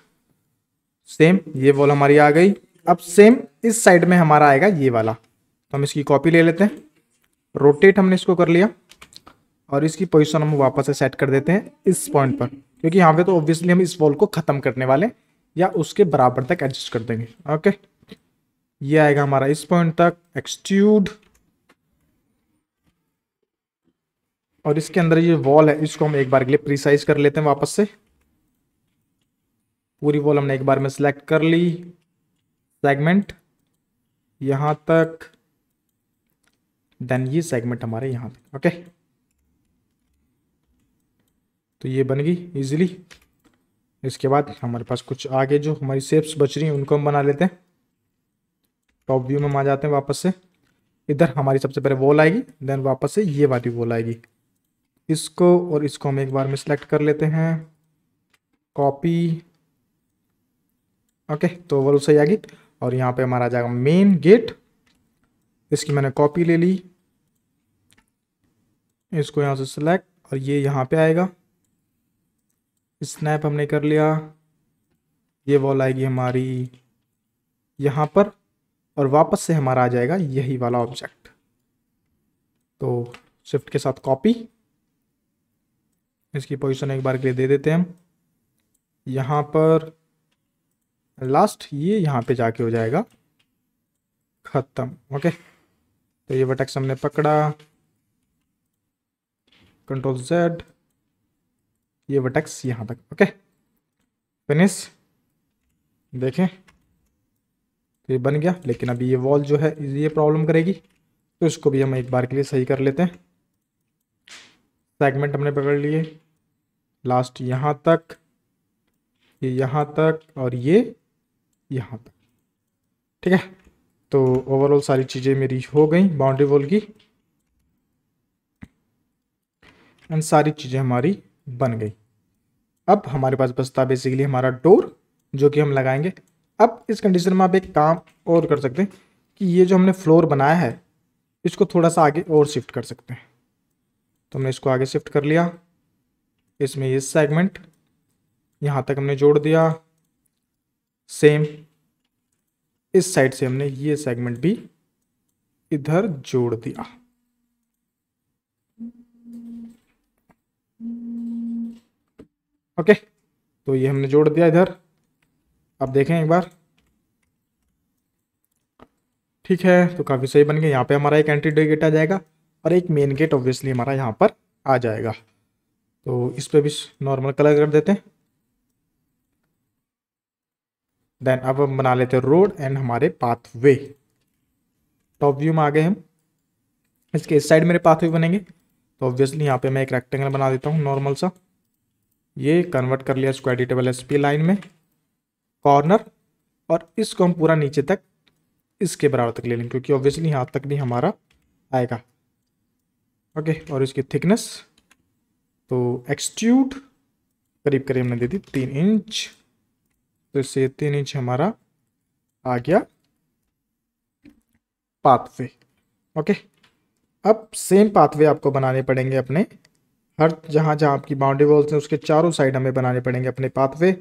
सेम ये वॉल हमारी आ गई। अब सेम इस साइड में हमारा आएगा ये वाला। तो हम इसकी कॉपी ले लेते हैं। रोटेट हमने इसको कर लिया। और इसकी पोजीशन हम वापस से सेट कर देते हैं इस पॉइंट पर। क्योंकि यहाँ पे तो ऑब्वियसली हम इस वॉल को ख़त्म करने वाले या उसके बराबर तक एडजस्ट कर देंगे। ओके ये आएगा हमारा इस पॉइंट तक। एक्सट्यूड और इसके अंदर ये वॉल है, इसको हम एक बार के लिए प्रीसाइज कर लेते हैं वापस से। पूरी वॉल हमने एक बार में सिलेक्ट कर ली। सेगमेंट यहाँ तक। देन ये सेगमेंट हमारे यहाँ तक ओके तो ये बन गई इजीली इसके बाद हमारे पास कुछ आगे जो हमारी सेप्स बच रही हैं, उनको हम बना लेते हैं। टॉप व्यू में हम आ जाते हैं वापस से। इधर हमारी सबसे पहले वॉल आएगी देन वापस से ये वाली वॉल आएगी। इसको और इसको हम एक बार में सिलेक्ट कर लेते हैं। कॉपी ओके तो वॉल सही आ गई। और यहाँ पे हमारा आ जाएगा मेन गेट इसकी मैंने कॉपी ले ली। इसको यहाँ से सिलेक्ट और ये यहाँ पे आएगा। स्नैप हमने कर लिया। ये वॉल आएगी हमारी यहाँ पर और वापस से हमारा आ जाएगा यही वाला ऑब्जेक्ट तो शिफ्ट के साथ कॉपी इसकी पोजीशन एक बार के लिए दे देते हैं हम। यहाँ पर लास्ट ये यहाँ पे जाके हो जाएगा। ख़त्म ओके तो ये वटक्स हमने पकड़ा। कंट्रोल जेड ये वटक्स यहाँ तक ओके फिनिश देखें तो ये बन गया, लेकिन अभी ये वॉल जो है, ये प्रॉब्लम करेगी। तो इसको भी हम एक बार के लिए सही कर लेते हैं। सेगमेंट हमने पकड़ लिए। लास्ट यहाँ तक, ये यहाँ तक और ये यहाँ तक। ठीक है? तो ओवरऑल सारी चीज़ें मेरी हो गई बाउंड्री वॉल की। एंड सारी चीज़ें हमारी बन गई। अब हमारे पास बचता बेसिकली हमारा डोर जो कि हम लगाएँगे। अब इस कंडीशन में आप एक काम और कर सकते हैं कि ये जो हमने फ्लोर बनाया है, इसको थोड़ा सा आगे और शिफ्ट कर सकते हैं। तो हमने इसको आगे शिफ्ट कर लिया। इसमें ये सेगमेंट यहाँ तक हमने जोड़ दिया। सेम इस साइड से हमने ये सेगमेंट भी इधर जोड़ दिया। ओके तो ये हमने जोड़ दिया इधर। अब देखें एक बार। ठीक है तो काफ़ी सही बन गया। यहाँ पे हमारा एक एंट्री गेट आ जाएगा। और एक मेन गेट ऑब्वियसली हमारा यहाँ पर आ जाएगा। तो इस पर भी नॉर्मल कलर कर देते हैं। देन अब हम बना लेते हैं रोड एंड हमारे पाथवे टॉप व्यू में आ गए हम। इसके इस साइड मेरे पाथवे बनेंगे। तो ऑब्वियसली यहाँ पे मैं एक रेक्टेंगल बना देता हूँ नॉर्मल सा। ये कन्वर्ट कर लिया एडिटेबल एस लाइन में। कॉर्नर और इसको हम पूरा नीचे तक इसके बराबर तक ले लेंगे, क्योंकि ऑब्वियसली यहाँ तक भी हमारा आएगा। ओके, और इसकी थिकनेस तो एक्सट्यूड करीब करीब हमने दे दी तीन इंच तो इससे तीन इंच हमारा आ गया पाथवे ओके। अब सेम पाथवे आपको बनाने पड़ेंगे अपने, हर जहाँ जहाँ आपकी बाउंड्री वॉल्स हैं, उसके चारों साइड हमें बनाने पड़ेंगे अपने पाथवे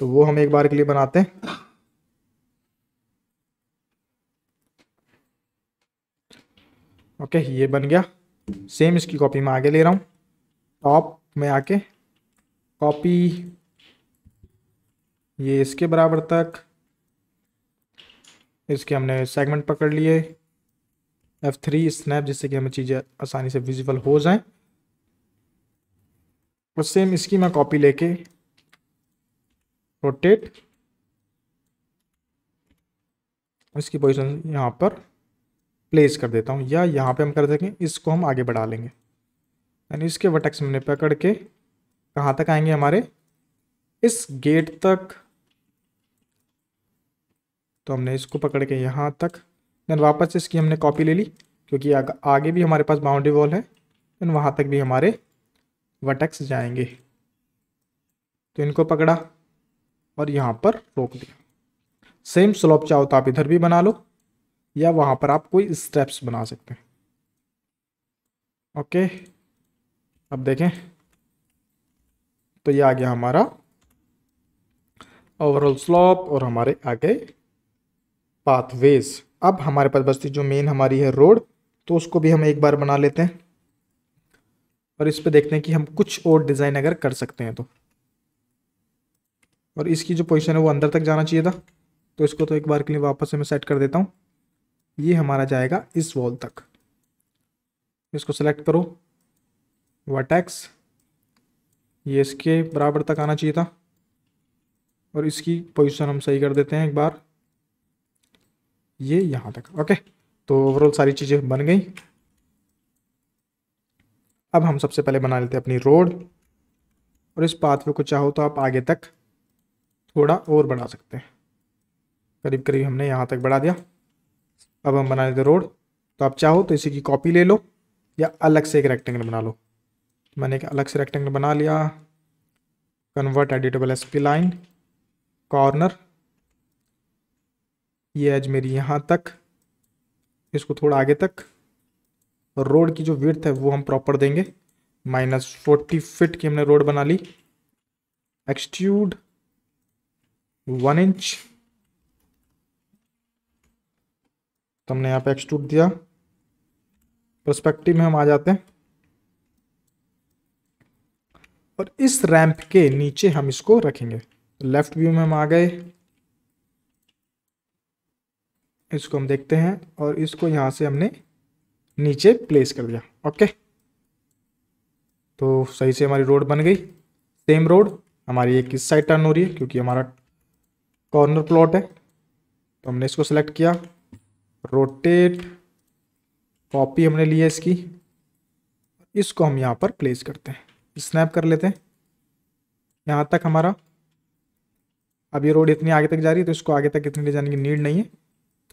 तो वो हम एक बार के लिए बनाते हैं। ओके, ये बन गया। सेम इसकी कॉपी मैं आगे ले रहा हूँ टॉप में आके कॉपी ये इसके बराबर तक इसके हमने सेगमेंट पकड़ लिए एफ़ थ्री स्नैप जिससे कि हमें चीज़ें आसानी से विजिबल हो जाएँ और सेम इसकी मैं कॉपी लेके रोटेट इसकी पोजीशन यहाँ पर प्लेस कर देता हूँ या यहाँ पे हम कर देंगे इसको हम आगे बढ़ा लेंगे। यानी इसके वटक्स मैंने पकड़ के कहाँ तक आएँगे हमारे? इस गेट तक। तो हमने इसको पकड़ के यहाँ तक देन वापस इसकी हमने कॉपी ले ली क्योंकि आग, भी हमारे पास बाउंड्री वॉल है देन वहाँ तक भी हमारे वटक्स जाएँगे। तो इनको पकड़ा और यहाँ पर रोक दिया। सेम स्लोप चाहो तो आप इधर भी बना लो। या वहाँ पर आप कोई स्टेप्स बना सकते हैं। ओके अब देखें। तो ये आ गया हमारा ओवरऑल स्लॉप और हमारे आगे पाथवेज अब हमारे पास बस्ती जो मेन हमारी है रोड तो उसको भी हम एक बार बना लेते हैं। और इस पे देखते हैं कि हम कुछ और डिज़ाइन अगर कर सकते हैं तो। और इसकी जो पोजीशन है वो अंदर तक जाना चाहिए था। तो इसको तो एक बार के लिए वापस से मैं सेट कर देता हूँ। ये हमारा जाएगा इस वॉल तक। इसको सेलेक्ट करो। वटैक्स ये इसके बराबर तक आना चाहिए था। और इसकी पोजीशन हम सही कर देते हैं एक बार। ये यहाँ तक। ओके तो ओवरऑल सारी चीज़ें बन गई। अब हम सबसे पहले बना लेते हैं अपनी रोड और इस पाथवे को चाहो तो आप आगे तक थोड़ा और बढ़ा सकते हैं। करीब करीब हमने यहाँ तक बढ़ा दिया। अब हम बना लेते रोड। तो आप चाहो तो इसी की कॉपी ले लो या अलग से एक रेक्टेंगल बना लो। मैंने एक अलग से रेक्टेंगल बना लिया। Convert editable S P line corner ये एज मेरी यहाँ तक, इसको थोड़ा आगे तक। और रोड की जो विर्थ है वो हम प्रॉपर देंगे। माइनस फोर्टी फिट की हमने रोड बना ली। एक्सट्यूड वन इंच तो हमने यहाँ पे एक्सट्रूड दिया। परस्पेक्टिव में हम आ जाते हैं। और इस रैंप के नीचे हम इसको रखेंगे। लेफ़्ट व्यू में हम आ गए। इसको हम देखते हैं और इसको यहाँ से हमने नीचे प्लेस कर दिया। ओके तो सही से हमारी रोड बन गई। सेम रोड हमारी एक इस साइड टर्न हो रही है क्योंकि हमारा कॉर्नर प्लॉट है। तो हमने इसको सेलेक्ट किया। रोटेट कॉपी हमने लिया इसकी। इसको हम यहाँ पर प्लेस करते हैं। स्नैप कर लेते हैं। यहाँ तक हमारा। अब ये रोड इतनी आगे तक जा रही है तो इसको आगे तक इतनी ले जाने की नीड नहीं है।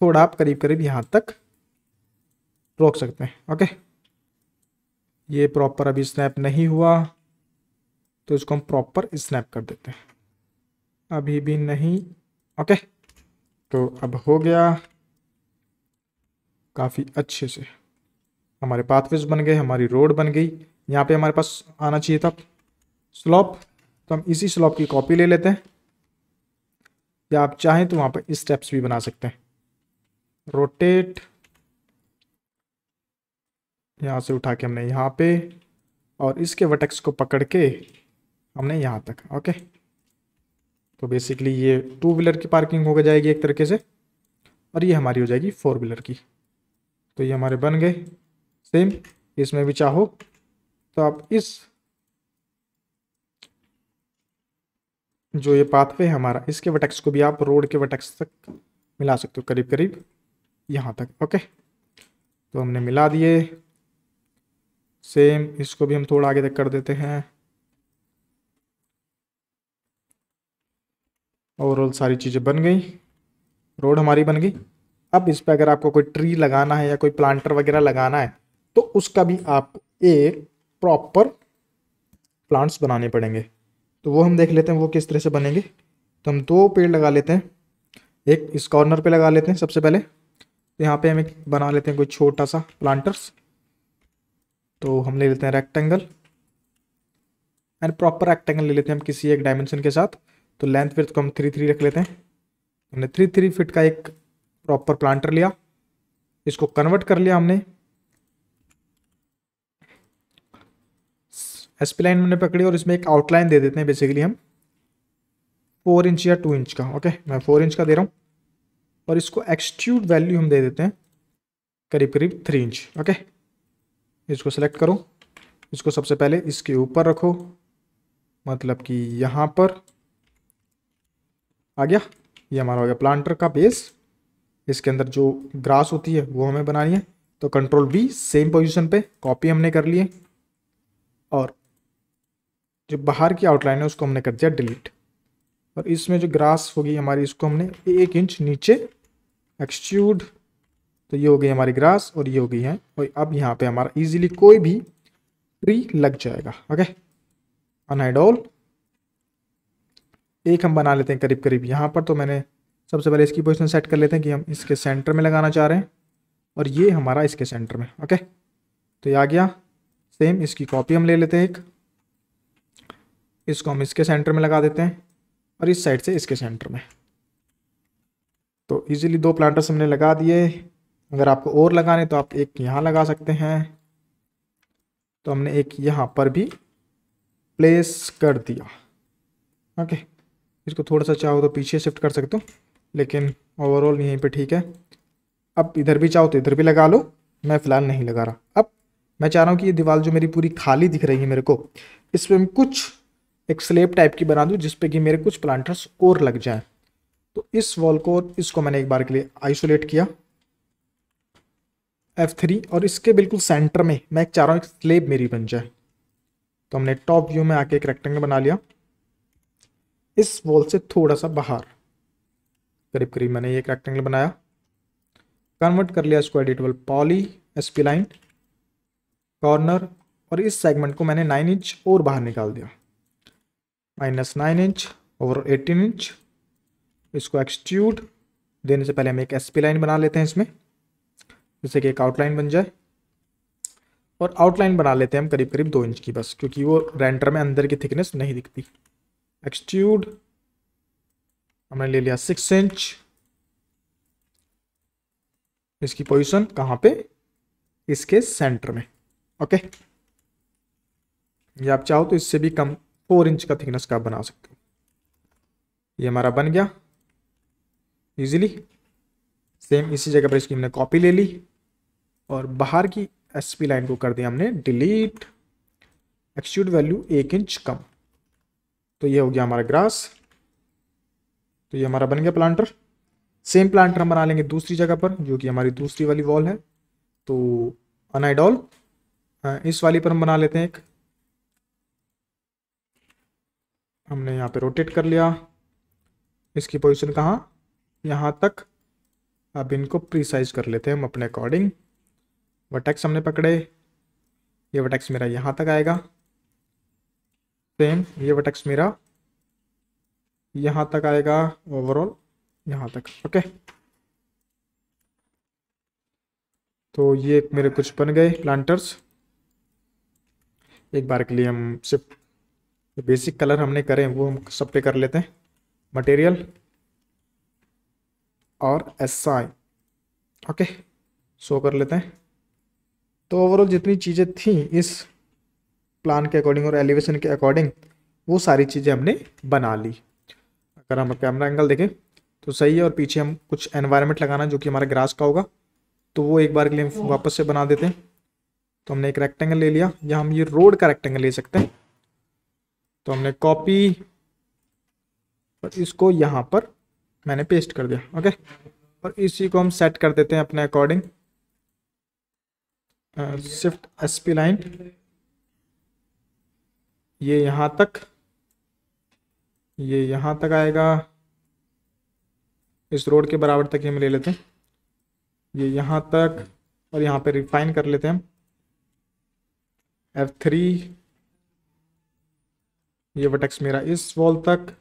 थोड़ा आप करीब करीब यहाँ तक रोक सकते हैं। ओके ये प्रॉपर अभी स्नैप नहीं हुआ तो इसको हम प्रॉपर स्नैप कर देते हैं। अभी भी नहीं। ओके तो अब हो गया। काफ़ी अच्छे से। हमारे पाथवेज बन गए, हमारी रोड बन गई। यहाँ पे हमारे पास आना चाहिए था स्लॉप तो हम इसी स्लॉप की कॉपी ले लेते हैं। या आप चाहें तो वहाँ पर स्टेप्स भी बना सकते हैं। रोटेट यहाँ से उठा के हमने यहाँ पे और इसके वटक्स को पकड़ के हमने यहाँ तक ओके तो बेसिकली ये टू व्हीलर की पार्किंग हो जाएगी एक तरीके से। और ये हमारी हो जाएगी फोर व्हीलर की। तो ये हमारे बन गए। सेम इसमें भी चाहो तो आप इस जो ये पाथवे है हमारा, इसके वटेक्स को भी आप रोड के वटेक्स तक मिला सकते हो करीब करीब यहाँ तक ओके तो हमने मिला दिए। सेम इसको भी हम थोड़ा आगे तक कर देते हैं। ओवरऑल सारी चीज़ें बन गई। रोड हमारी बन गई। अब इस पर अगर आपको कोई ट्री लगाना है या कोई प्लांटर वगैरह लगाना है तो उसका भी आपको एक प्रॉपर प्लांट्स बनाने पड़ेंगे। तो वो हम देख लेते हैं वो किस तरह से बनेंगे। तो हम दो पेड़ लगा लेते हैं। एक इस कॉर्नर पे लगा लेते हैं सबसे पहले। तो यहाँ पे हम एक बना लेते हैं कोई छोटा सा प्लांटर्स। तो हम ले लेते हैं रेक्टेंगल एंड प्रॉपर रेक्टेंगल ले लेते हैं हम किसी एक डायमेंशन के साथ। तो लेंथ फिर को हम थ्री थ्री रख लेते हैं। हमने थ्री थ्री फिट का एक प्रॉपर प्लांटर लिया, इसको कन्वर्ट कर लिया हमने। एसपी लाइन हमने पकड़ी और इसमें एक आउटलाइन दे देते हैं बेसिकली हम। फोर इंच या टू इंच का ओके मैं फोर इंच का दे रहा हूँ। और इसको एक्सट्यूड वैल्यू हम दे देते हैं, करीब करीब थ्री इंच ओके इसको सेलेक्ट करो। इसको सबसे पहले इसके ऊपर रखो मतलब कि यहाँ पर। आ गया, ये हमारा हो गया प्लांटर का बेस इसके अंदर जो ग्रास होती है, वो हमें बनानी है। तो कंट्रोल बी सेम पोजीशन पे कॉपी हमने कर लिए और जो बाहर की आउटलाइन है, उसको हमने कर दिया डिलीट और इसमें जो ग्रास होगी हमारी, इसको हमने एक इंच नीचे एक्सट्यूड तो ये हो गई हमारी ग्रास और ये हो गई है। और अब यहाँ पे हमारा इजीली कोई भी ट्री लग जाएगा ओके अनहाइडोल एक हम बना लेते हैं करीब करीब यहाँ पर तो मैंने सबसे पहले इसकी पोजिशन सेट कर लेते हैं कि हम इसके सेंटर में लगाना चाह रहे हैं और ये हमारा इसके सेंटर में ओके तो ये आ गया। सेम इसकी कॉपी हम ले लेते हैं एक। इसको हम इसके सेंटर में लगा देते हैं और इस साइड से इसके सेंटर में। तो इजीली दो प्लांटर्स हमने लगा दिए। अगर आपको और लगाने तो आप एक यहाँ लगा सकते हैं। तो हमने एक यहाँ पर भी प्लेस कर दिया ओके इसको थोड़ा सा चाहो तो पीछे शिफ्ट कर सकते हो। लेकिन ओवरऑल यहीं पे ठीक है। अब इधर भी चाहो तो इधर भी लगा लो, मैं फ़िलहाल नहीं लगा रहा। अब मैं चाह रहा हूँ कि ये दीवार जो मेरी पूरी खाली दिख रही है मेरे को इस पर कुछ एक स्लेब टाइप की बना दूँ जिसपे कि मेरे कुछ प्लांटर्स और लग जाए। तो इस वॉल को इसको मैंने एक बार के लिए आइसोलेट किया। F3 और इसके बिल्कुल सेंटर में मैं चाह रहा हूँ एक स्लेब मेरी बन जाए। तो हमने टॉप व्यू में आके एक रेक्टेंगल बना लिया। इस वॉल से थोड़ा सा बाहर। करीब करीब मैंने एक रेक्टेंगल बनाया। कन्वर्ट कर लिया इसको editable poly spline corner और इस सेगमेंट को मैंने नाइन इंच और बाहर निकाल दिया। माइनस नाइन इंच और एटीन इंच इसको एक्सट्यूड देने से पहले हम एक एसपी लाइन बना लेते हैं इसमें, जिससे कि एक आउटलाइन बन जाए। और आउटलाइन बना लेते हैं हम करीब करीब दो इंच की बस, क्योंकि वो रेंटर में अंदर की थिकनेस नहीं दिखती। एक्सट्यूड हमने ले लिया सिक्स इंच इसकी पोजीशन कहाँ पे? इसके सेंटर में। ओके ये आप चाहो तो इससे भी कम फोर इंच का थिकनेस का बना सकते हो। ये हमारा बन गया। इजीली सेम इसी जगह पर इसकी हमने कॉपी ले ली। और बाहर की एस पी लाइन को कर दिया हमने डिलीट एक्सट्यूड वैल्यू एक इंच कम। तो ये हो गया हमारा ग्रास तो ये हमारा बन गया प्लांटर सेम प्लांटर हम बना लेंगे दूसरी जगह पर, जो कि हमारी दूसरी वाली वॉल है। तो अनाइडॉल इस वाली पर हम बना लेते हैं एक। हमने यहाँ पे रोटेट कर लिया। इसकी पोजीशन कहाँ? यहाँ तक। अब इनको प्रीसाइज कर लेते हैं हम अपने अकॉर्डिंग वटैक्स हमने पकड़े। ये वटैक्स मेरा यहाँ तक आएगा। सेम ये वटैक्स मेरा यहाँ तक आएगा ओवरऑल यहाँ तक ओके तो ये मेरे कुछ बन गए प्लांटर्स एक बार के लिए हम सिर्फ़ बेसिक कलर हमने करे वो हम सब पे कर लेते हैं। मटेरियल और एस आई ओके शो कर लेते हैं। तो ओवरऑल जितनी चीज़ें थी इस प्लान के अकॉर्डिंग और एलिवेशन के अकॉर्डिंग वो सारी चीज़ें हमने बना ली। अगर हम कैमरा एंगल देखें तो सही है और पीछे हम कुछ एनवायरनमेंट लगाना जो कि हमारा ग्रास का होगा। तो वो एक बार के लिए हम वापस से बना देते हैं। तो हमने एक रेक्टेंगल ले लिया। या हम ये रोड का रेक्टेंगल ले सकते हैं। तो हमने कॉपी और इसको यहाँ पर मैंने पेस्ट कर दिया ओके और इसी को हम सेट कर देते हैं अपने according shift S P line ये यहाँ तक। ये यहाँ तक आएगा। इस रोड के बराबर तक ही हम ले लेते हैं। ये यहाँ तक और यहाँ पे रिफाइन कर लेते हैं हम। एफ़ थ्री ये वटक्स मेरा इस वॉल तक।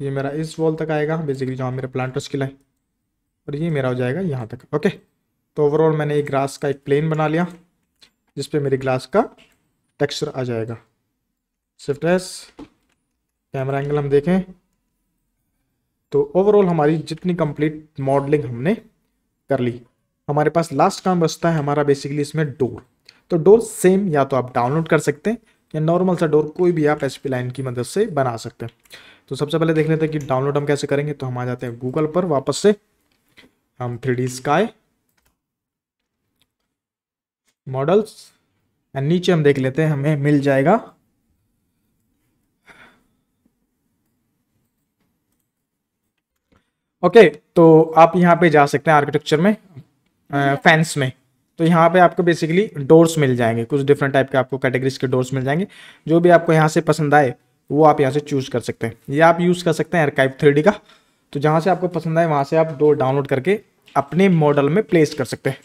ये मेरा इस वॉल तक आएगा। बेसिकली जहाँ मेरे प्लांटर्स की लाइन और ये मेरा हो जाएगा यहाँ तक। ओके तो ओवरऑल मैंने एक ग्रास का एक प्लेन बना लिया, जिस पे मेरे ग्लास का टेक्सचर आ जाएगा। एस कैमरा एंगल हम देखें। तो ओवरऑल हमारी जितनी कंप्लीट मॉडलिंग हमने कर ली। हमारे पास लास्ट काम बचता है हमारा बेसिकली इसमें डोर तो डोर सेम या तो आप डाउनलोड कर सकते हैं या नॉर्मल सा डोर कोई भी आप एस लाइन की मदद से बना सकते हैं। तो सबसे पहले देख लेते हैं कि डाउनलोड हम कैसे करेंगे। तो हम आ जाते हैं गूगल पर वापस से। हम three D sky models and नीचे हम देख लेते हैं, हमें मिल जाएगा। ओके okay, तो आप यहाँ पे जा सकते हैं आर्किटेक्चर में फैंस में। तो यहाँ पे आपको बेसिकली डोर्स मिल जाएँगे। कुछ डिफरेंट टाइप के आपको कैटेगरीज के डोर्स मिल जाएँगे। जो भी आपको यहाँ से पसंद आए वो आप यहाँ से चूज़ कर सकते हैं। ये आप यूज़ कर सकते हैं एरकाइव थ्री का। तो जहाँ से आपको पसंद आए वहाँ से आप डोर डाउनलोड करके अपने मॉडल में प्लेस कर सकते हैं।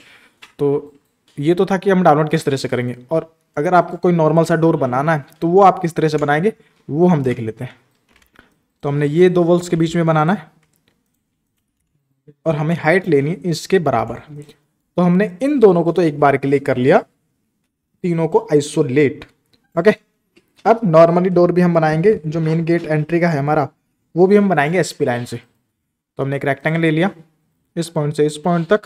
तो ये तो था कि हम डाउनलोड किस तरह से करेंगे। और अगर आपको कोई नॉर्मल सा डोर बनाना है तो वो आप किस तरह से बनाएँगे वो हम देख लेते हैं। तो हमने ये दो वॉल्स के बीच में बनाना है। और हमें हाइट लेनी है इसके बराबर। तो हमने इन दोनों को तो एक बार के लिए कर लिया, तीनों को आइसोलेट ओके अब नॉर्मली डोर भी हम बनाएँगे, जो मेन गेट एंट्री का है हमारा, वो भी हम बनाएँगे एसपी लाइन से। तो हमने एक रेक्टेंगल ले लिया, इस पॉइंट से इस पॉइंट तक।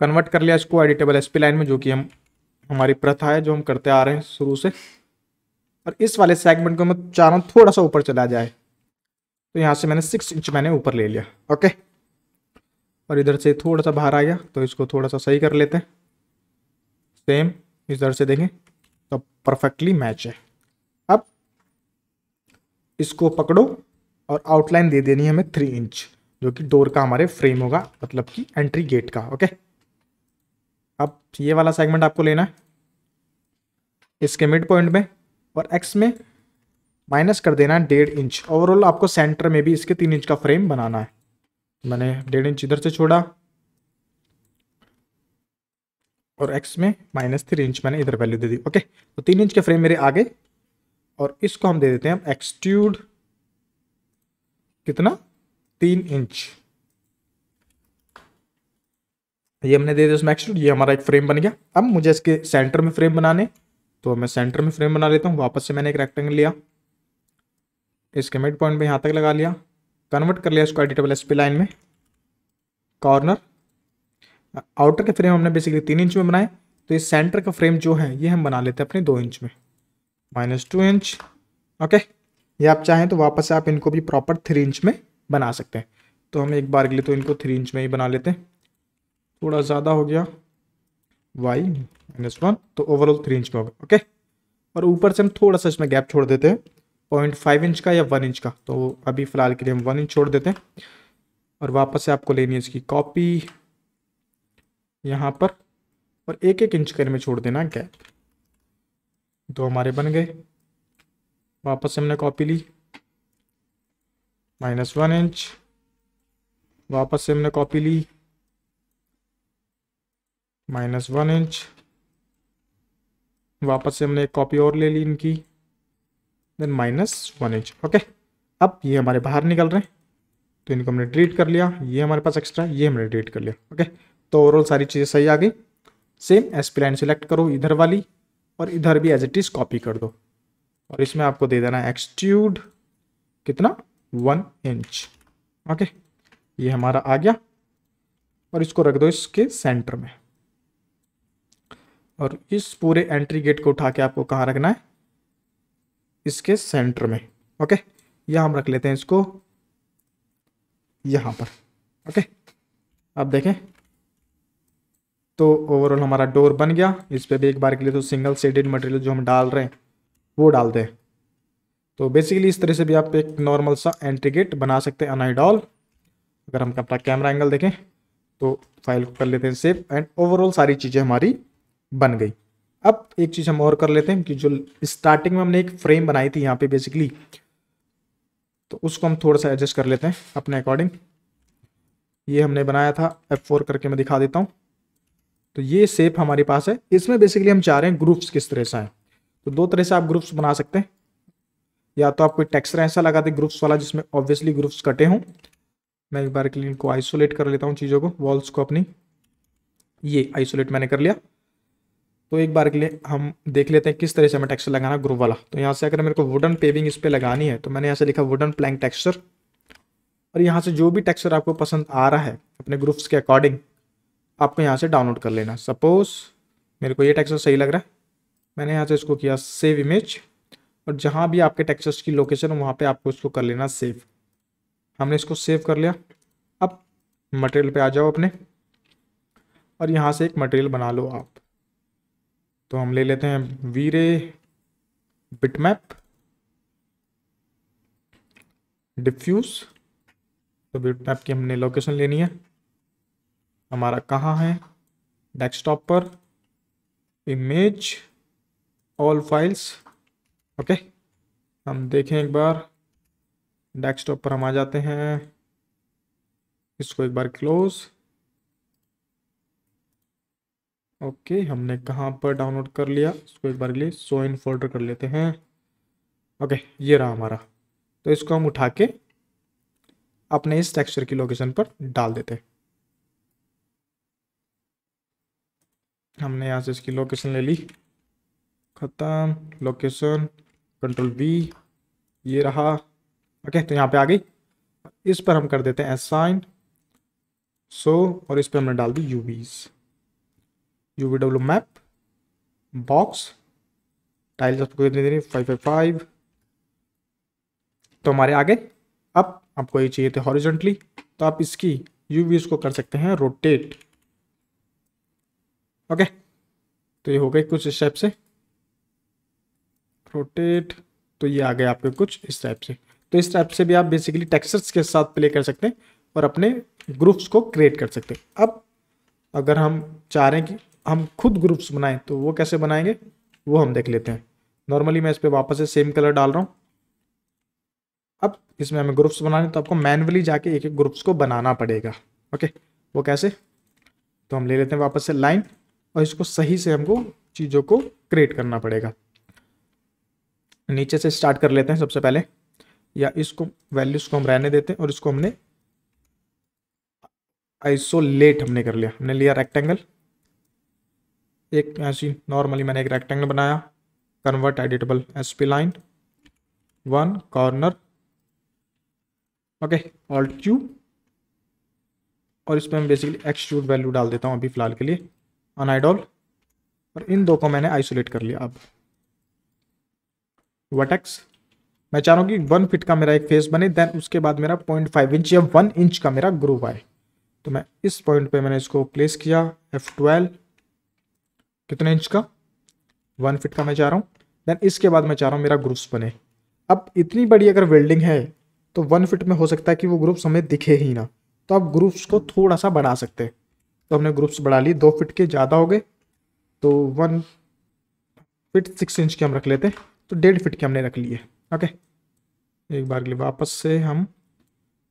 कन्वर्ट कर लिया इसको एडिटेबल एसपी लाइन में, जो कि हम, हमारी प्रथा है, जो हम करते आ रहे हैं शुरू से। और इस वाले सेगमेंट को मैं चाह रहा हूँ थोड़ा सा ऊपर चला जाए। तो यहाँ से मैंने सिक्स इंच मैंने ऊपर ले लिया। ओके और इधर से थोड़ा सा बाहर आ गया तो इसको थोड़ा सा सही कर लेते हैं। सेम इधर से देखें तो परफेक्टली मैच है। अब इसको पकड़ो और आउटलाइन दे देनी है हमें थ्री इंच जो कि डोर का हमारे फ्रेम होगा मतलब कि एंट्री गेट का ओके अब ये वाला सेगमेंट आपको लेना है। इसके मिड पॉइंट में और एक्स में माइनस कर देना है डेढ़ इंच। ओवरऑल आपको सेंटर में भी इसके तीन इंच का फ्रेम बनाना है। मैंने डेढ़ इंच इधर से छोड़ा। और एक्स में माइनस थ्री इंच मैंने इधर वैल्यू दे दी। ओके तो तीन इंच के फ्रेम मेरे आगे। और इसको हम दे देते हैं एक्सट्यूड कितना? तीन इंच। ये हमने दे दिया उसमें एक्सट्रूड ये हमारा एक फ्रेम बन गया। अब मुझे इसके सेंटर में फ्रेम बनाने। तो मैं सेंटर में फ्रेम बना लेता हूँ। वापस से मैंने एक रेक्टेंगल लिया। इसके मिड पॉइंट पे यहाँ तक लगा लिया। कन्वर्ट कर लिया इसको एडिटेबल एस लाइन में। कॉर्नर आउटर के फ्रेम हमने बेसिकली तीन इंच में बनाए। तो इस सेंटर का फ्रेम जो है, ये हम बना लेते हैं अपने दो इंच में। माइनस टू इंच ओके ये आप चाहें तो वापस आप इनको भी प्रॉपर थ्री इंच में बना सकते हैं। तो हम एक बार के लिए तो इनको थ्री इंच में ही बना लेते हैं। थोड़ा ज़्यादा हो गया। वाई माइनस वन तो ओवरऑल थ्री इंच में होगा। ओके और ऊपर से हम थोड़ा सा इसमें गैप छोड़ देते हैं। पॉइंट फाइव इंच का या वन इंच का? तो अभी फ़िलहाल के लिए हम वन इंच छोड़ देते हैं और वापस से आपको लेनी है इसकी कॉपी यहाँ पर और एक एक इंच कर में छोड़ देना गैप दो हमारे बन गए। वापस से हमने कॉपी ली। माइनस वन इंच वापस से हमने कॉपी ली। माइनस वन इंच वापस से हमने एक कॉपी और ले ली इनकी। Then minus one inch okay अब ये हमारे बाहर निकल रहे हैं तो इनको हमने डिलीट कर लिया, ये हमारे पास एक्स्ट्रा ये हमने डिलीट कर लिया ओके तो ओवरऑल सारी चीज़ें सही आ गई। Same S P line select करो इधर वाली, और इधर भी एज इट इज़ कॉपी कर दो। और इसमें आपको दे देना एक्सट्यूड कितना? वन इंच ओके ये हमारा आ गया, और इसको रख दो इसके सेंटर में। और इस पूरे एंट्री गेट को उठा के आपको कहाँ रखना है? इसके सेंटर में ओके यह हम रख लेते हैं इसको, यहाँ पर ओके अब देखें तो ओवरऑल हमारा डोर बन गया। इस पर भी एक बार के लिए तो सिंगल सेडेड मटेरियल जो हम डाल रहे हैं, वो डाल दें। तो बेसिकली इस तरह से भी आप एक नॉर्मल सा एंट्री गेट बना सकते हैं अनाइडॉल अगर हम अपना कैमरा एंगल देखें तो फ़ाइल को कर लेते हैं सेव एंड ओवरऑल सारी चीज़ें हमारी बन गई। अब एक चीज़ हम और कर लेते हैं कि जो स्टार्टिंग में हमने एक फ्रेम बनाई थी यहाँ पे बेसिकली तो उसको हम थोड़ा सा एडजस्ट कर लेते हैं अपने अकॉर्डिंग ये हमने बनाया था F4 करके मैं दिखा देता हूँ। तो ये सेप हमारे पास है। इसमें बेसिकली हम चाह रहे हैं ग्रुप्स किस तरह से आए। तो दो तरह से आप ग्रुप्स बना सकते हैं। या तो आप कोई टेक्सचर ऐसा लगा दें ग्रुप्स वाला जिसमें ऑब्वियसली ग्रुप्स कटे हों। मैं एक बार के इनको आइसोलेट कर लेता हूँ चीज़ों को वॉल्स को अपनी। ये आइसोलेट मैंने कर लिया। तो एक बार के लिए हम देख लेते हैं किस तरह से हमें टेक्सचर लगाना ग्रुप वाला। तो यहाँ से अगर मेरे को वुडन पेविंग इस पर लगानी है तो मैंने यहाँ से लिखा वुडन प्लैंक टेक्सचर और यहाँ से जो भी टेक्सचर आपको पसंद आ रहा है, अपने ग्रुप्स के अकॉर्डिंग आपको यहाँ से डाउनलोड कर लेना। सपोज़ मेरे को ये टेक्सचर सही लग रहा है। मैंने यहाँ से इसको किया सेव इमेज और जहाँ भी आपके टेक्सचर्स की लोकेशन है, वहाँ पे आपको इसको कर लेना सेव हमने इसको सेव कर लिया। अब मटेरियल पे आ जाओ अपने। और यहाँ से एक मटेरियल बना लो आप। तो हम ले लेते हैं वीरे बिटमैप, डिफ्यूज। तो बिटमैप की हमने लोकेशन लेनी है। हमारा कहाँ है? डेस्कटॉप पर। Image, all files. ओके, हम देखें एक बार। डेस्कटॉप पर हम आ जाते हैं। इसको एक बार क्लोज़। ओके, हमने कहाँ पर डाउनलोड कर लिया? इसको एक बार के लिए सो इन फोल्डर कर लेते हैं। ओके, ये रहा हमारा। तो इसको हम उठा के अपने इस टेक्सचर की लोकेशन पर डाल देते हमने यहाँ से इसकी लोकेशन ले ली। ख़त्म। लोकेशन कंट्रोल वी ये रहा। ओके तो यहाँ पे आ गई। इस पर हम कर देते हैं असाइन सो और इस पर हमने डाल दी UVs U V W map box tiles आपको कितनी देनी फाइव फाइव फाइव तो हमारे आगे, अब आपको ये चाहिए थे हॉरिजेंटली तो आप इसकी यू वी को कर सकते हैं रोटेट ओके तो ये हो गए कुछ इस टाइप से। रोटेट तो ये आ गए आपके कुछ इस टाइप से। तो इस टाइप से भी आप बेसिकली टेक्सचर्स के साथ प्ले कर सकते हैं और अपने ग्रुप्स को क्रिएट कर सकते हैं। अब, अगर हम चाह रहे हैं कि हम खुद ग्रुप्स बनाएँ तो वो कैसे बनाएँगे? वो हम देख लेते हैं। नॉर्मली मैं इस पर वापस से सेम कलर डाल रहा हूँ। अब इसमें हमें ग्रुप्स बनाने तो आपको मैनुअली जाके एक एक ग्रुप्स को बनाना पड़ेगा। ओके वो कैसे? तो हम ले लेते हैं वापस से लाइन और इसको सही से हमको चीज़ों को क्रिएट करना पड़ेगा। नीचे से स्टार्ट कर लेते हैं सबसे पहले। या इसको वैल्यूज़ को हम रहने देते हैं, और इसको हमने आइसोलेट हमने कर लिया। हमने लिया रेक्टेंगल एक ऐसी नॉर्मली मैंने एक रेक्टेंगल बनाया convert editable spline one corner okay all Q और इसमें मैं बेसिकली एक्सट्रूड वैल्यू डाल देता हूँ अभी फ़िलहाल के लिए अनाइडोल और इन दो को मैंने आइसोलेट कर लिया अब। वटेक्स मैं चाह रहा हूँ कि वन फिट का मेरा एक फेस बने देन उसके बाद मेरा पॉइंट फाइव इंच या वन इंच का मेरा ग्रुप आए। तो मैं इस पॉइंट पे मैंने इसको प्लेस किया एफ़ ट्वेल्व कितने इंच का? वन फिट का मैं चाह रहा हूँ। देन इसके बाद मैं चाह रहा हूँ मेरा ग्रुप्स बने। अब इतनी बड़ी अगर वेल्डिंग है तो वन फिट में हो सकता है कि वो ग्रुप्स हमें दिखे ही ना। तो आप ग्रुप्स को थोड़ा सा बढ़ा सकते हैं। तो हमने ग्रुप्स बढ़ा लिए दो फिट के ज़्यादा हो गए। तो वन फिट सिक्स इंच के हम रख लेते तो डेढ़ फिट के हमने रख लिए। ओके एक बार के लिए वापस से हम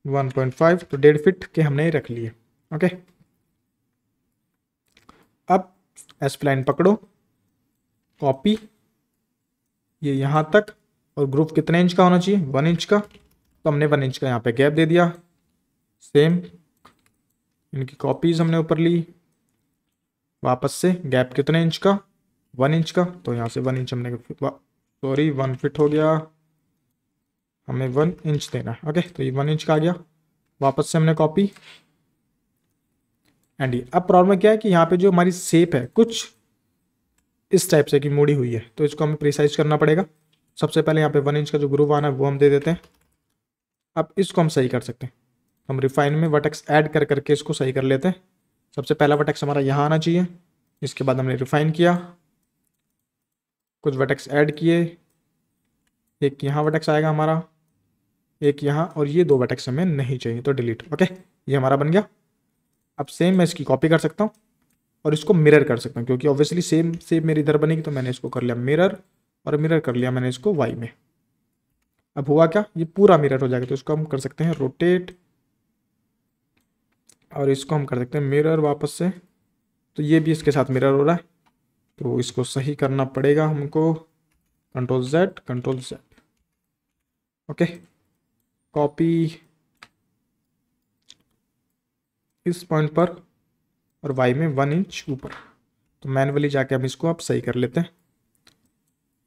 1.5 तो डेढ़ फिट के हमने रख लिए। ओके अब एस प्लाइन पकड़ो। कॉपी ये यहाँ तक। और ग्रुप कितने इंच का होना चाहिए? वन इंच का। तो हमने वन इंच का यहाँ पे गैप दे दिया। सेम इनकी कॉपीज हमने ऊपर ली। वापस से गैप कितने इंच का? वन इंच का। तो यहाँ से वन इंच हमने सॉरी वन फिट हो गया। हमें वन इंच देना ओके तो ये वन इंच का आ गया। वापस से हमने कॉपी एंड ये अब प्रॉब्लम क्या है कि यहाँ पे जो हमारी सेप है, कुछ इस टाइप से की मोड़ी हुई है तो इसको हमें प्रिसाइज करना पड़ेगा। सबसे पहले यहाँ पे वन इंच का जो ग्रुप आना है, वो हम दे देते हैं। अब इसको हम सही कर सकते हैं। हम रिफाइन में वटक्स ऐड कर करके इसको सही कर लेते हैं। सबसे पहला वटक्स हमारा यहाँ आना चाहिए। इसके बाद हमने रिफाइन किया। कुछ वटक्स ऐड किए। एक यहाँ वटक्स आएगा हमारा। एक यहाँ, और ये दो वटक्स हमें नहीं चाहिए तो डिलीट ओके ये हमारा बन गया। अब सेम मैं इसकी कॉपी कर सकता हूँ और इसको मिरर कर सकता हूँ, क्योंकि ऑब्वियसली सेम सेम मेरी इधर बनेगी तो मैंने इसको कर लिया मिरर और मिरर कर लिया मैंने इसको वाई में। अब हुआ क्या? ये पूरा मिरर हो जाएगा तो इसको हम कर सकते हैं रोटेट और इसको हम कर सकते हैं मिरर वापस से। तो ये भी इसके साथ मिरर हो रहा है तो इसको सही करना पड़ेगा हमको। Control Z control Z okay copy इस पॉइंट पर और वाई में वन इंच ऊपर। तो मैनुअली जाके हम इसको आप सही कर लेते हैं।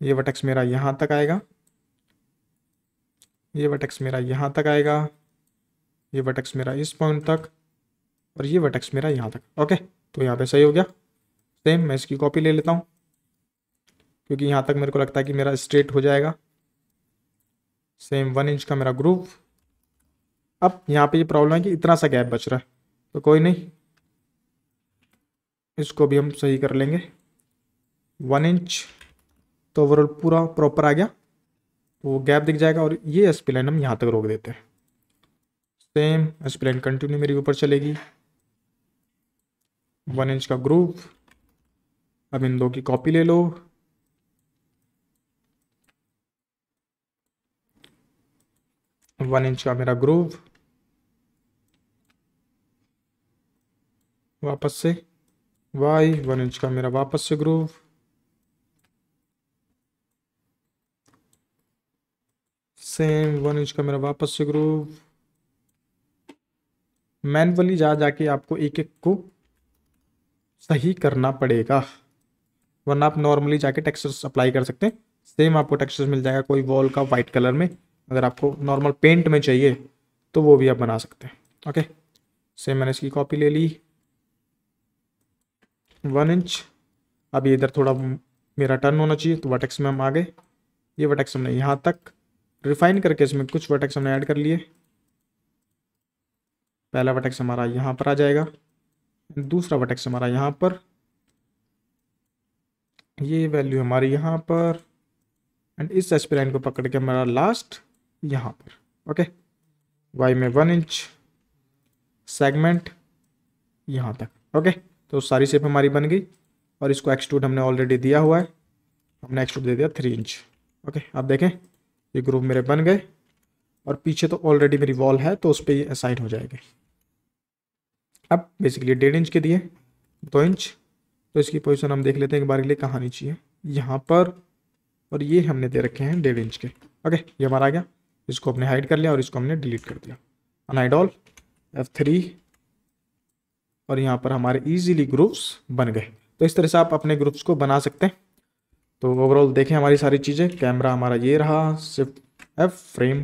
ये वटेक्स मेरा यहाँ तक आएगा। ये वटेक्स मेरा यहाँ तक आएगा। ये वटेक्स मेरा इस पॉइंट तक और ये वटेक्स मेरा यहाँ तक। ओके तो यहाँ पे सही हो गया। सेम मैं इसकी कॉपी ले लेता हूँ। क्योंकि यहाँ तक मेरे को लगता है कि मेरा स्ट्रेट हो जाएगा। सेम वन इंच का मेरा ग्रुप अब यहाँ पे ये यह प्रॉब्लम है कि इतना सा गैप बच रहा है। तो कोई नहीं। इसको भी हम सही कर लेंगे। वन इंच तो ओवरऑल पूरा प्रॉपर आ गया। तो वो गैप दिख जाएगा और ये एस्पिलाइन हम यहाँ तक रोक देते हैं। सेम एस्पिलाइन कंटिन्यू मेरी ऊपर चलेगी। वन इंच का ग्रुप अब इन दो की कॉपी ले लो। वन इंच का मेरा ग्रूव वापस से। वाई वन इंच का मेरा वापस से ग्रूव सेम वन इंच का मेरा वापस से ग्रूव मैनुअली जा जाके आपको एक एक को सही करना पड़ेगा। वरना आप नॉर्मली जाके टेक्सचर्स अप्लाई कर सकते हैं। सेम आपको टेक्सचर्स मिल जाएगा कोई वॉल का वाइट कलर में। अगर आपको नॉर्मल पेंट में चाहिए तो वो भी आप बना सकते हैं। ओके सेम मैंने इसकी कॉपी ले ली। वन इंच अब इधर थोड़ा मेरा टर्न होना चाहिए तो वटेक्स में हम आ गए ये वटेक्स हमने यहाँ तक रिफाइन करके इसमें कुछ वटेक्स हमने ऐड कर लिए। पहला वटेक्स हमारा यहाँ पर आ जाएगा। दूसरा वटेक्स हमारा यहाँ पर। ये वैल्यू हमारी यहाँ पर। एंड इस एस्पिराइन को पकड़ के हमारा लास्ट यहाँ पर। ओके वाई में वन इंच सेगमेंट यहाँ तक। ओके तो सारी शेप हमारी बन गई और इसको एक्सट्रूड हमने ऑलरेडी दिया हुआ है। हमने एक्सट्रूड दे दिया थ्री इंच ओके आप देखें, ये ग्रुप मेरे बन गए और पीछे तो ऑलरेडी मेरी वॉल है तो उस पर ये असाइन हो जाएगी। अब बेसिकली डेढ़ इंच के दिए, दो इंच तो इसकी पोजीशन हम देख लेते हैं एक बार के लिए कहाँ नीचे है यहाँ पर और ये हमने दे रखे हैं डेढ़ इंच के। ओके ये हमारा आ गया। इसको हमने हाइड कर लिया और इसको हमने डिलीट कर दिया। अनाइडॉल एफ़ थ्री और यहाँ पर हमारे इजीली ग्रुप्स बन गए। तो इस तरह से आप अपने ग्रुप्स को बना सकते हैं। तो ओवरऑल देखें हमारी सारी चीज़ें। कैमरा हमारा ये रहा सिर्फ़ एफ़ फ्रेम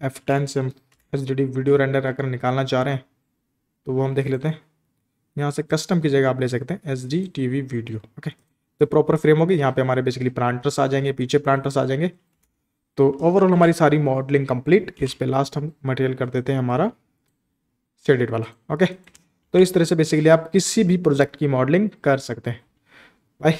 एफ़ टेन से एच वीडियो रेंडर अगर निकालना चाह रहे हैं तो वो हम देख लेते हैं। यहाँ से कस्टम की जगह आप ले सकते हैं एच डी वीडियो ओके तो प्रॉपर फ्रेम होगी। यहाँ पे हमारे बेसिकली प्लांटर्स आ जाएँगे, पीछे प्लांटर्स आ जाएँगे। तो ओवरऑल हमारी सारी मॉडलिंग कंप्लीट इस पे लास्ट हम मटेरियल कर देते हैं हमारा शेडेड वाला ओके तो इस तरह से बेसिकली आप किसी भी प्रोजेक्ट की मॉडलिंग कर सकते हैं। बाय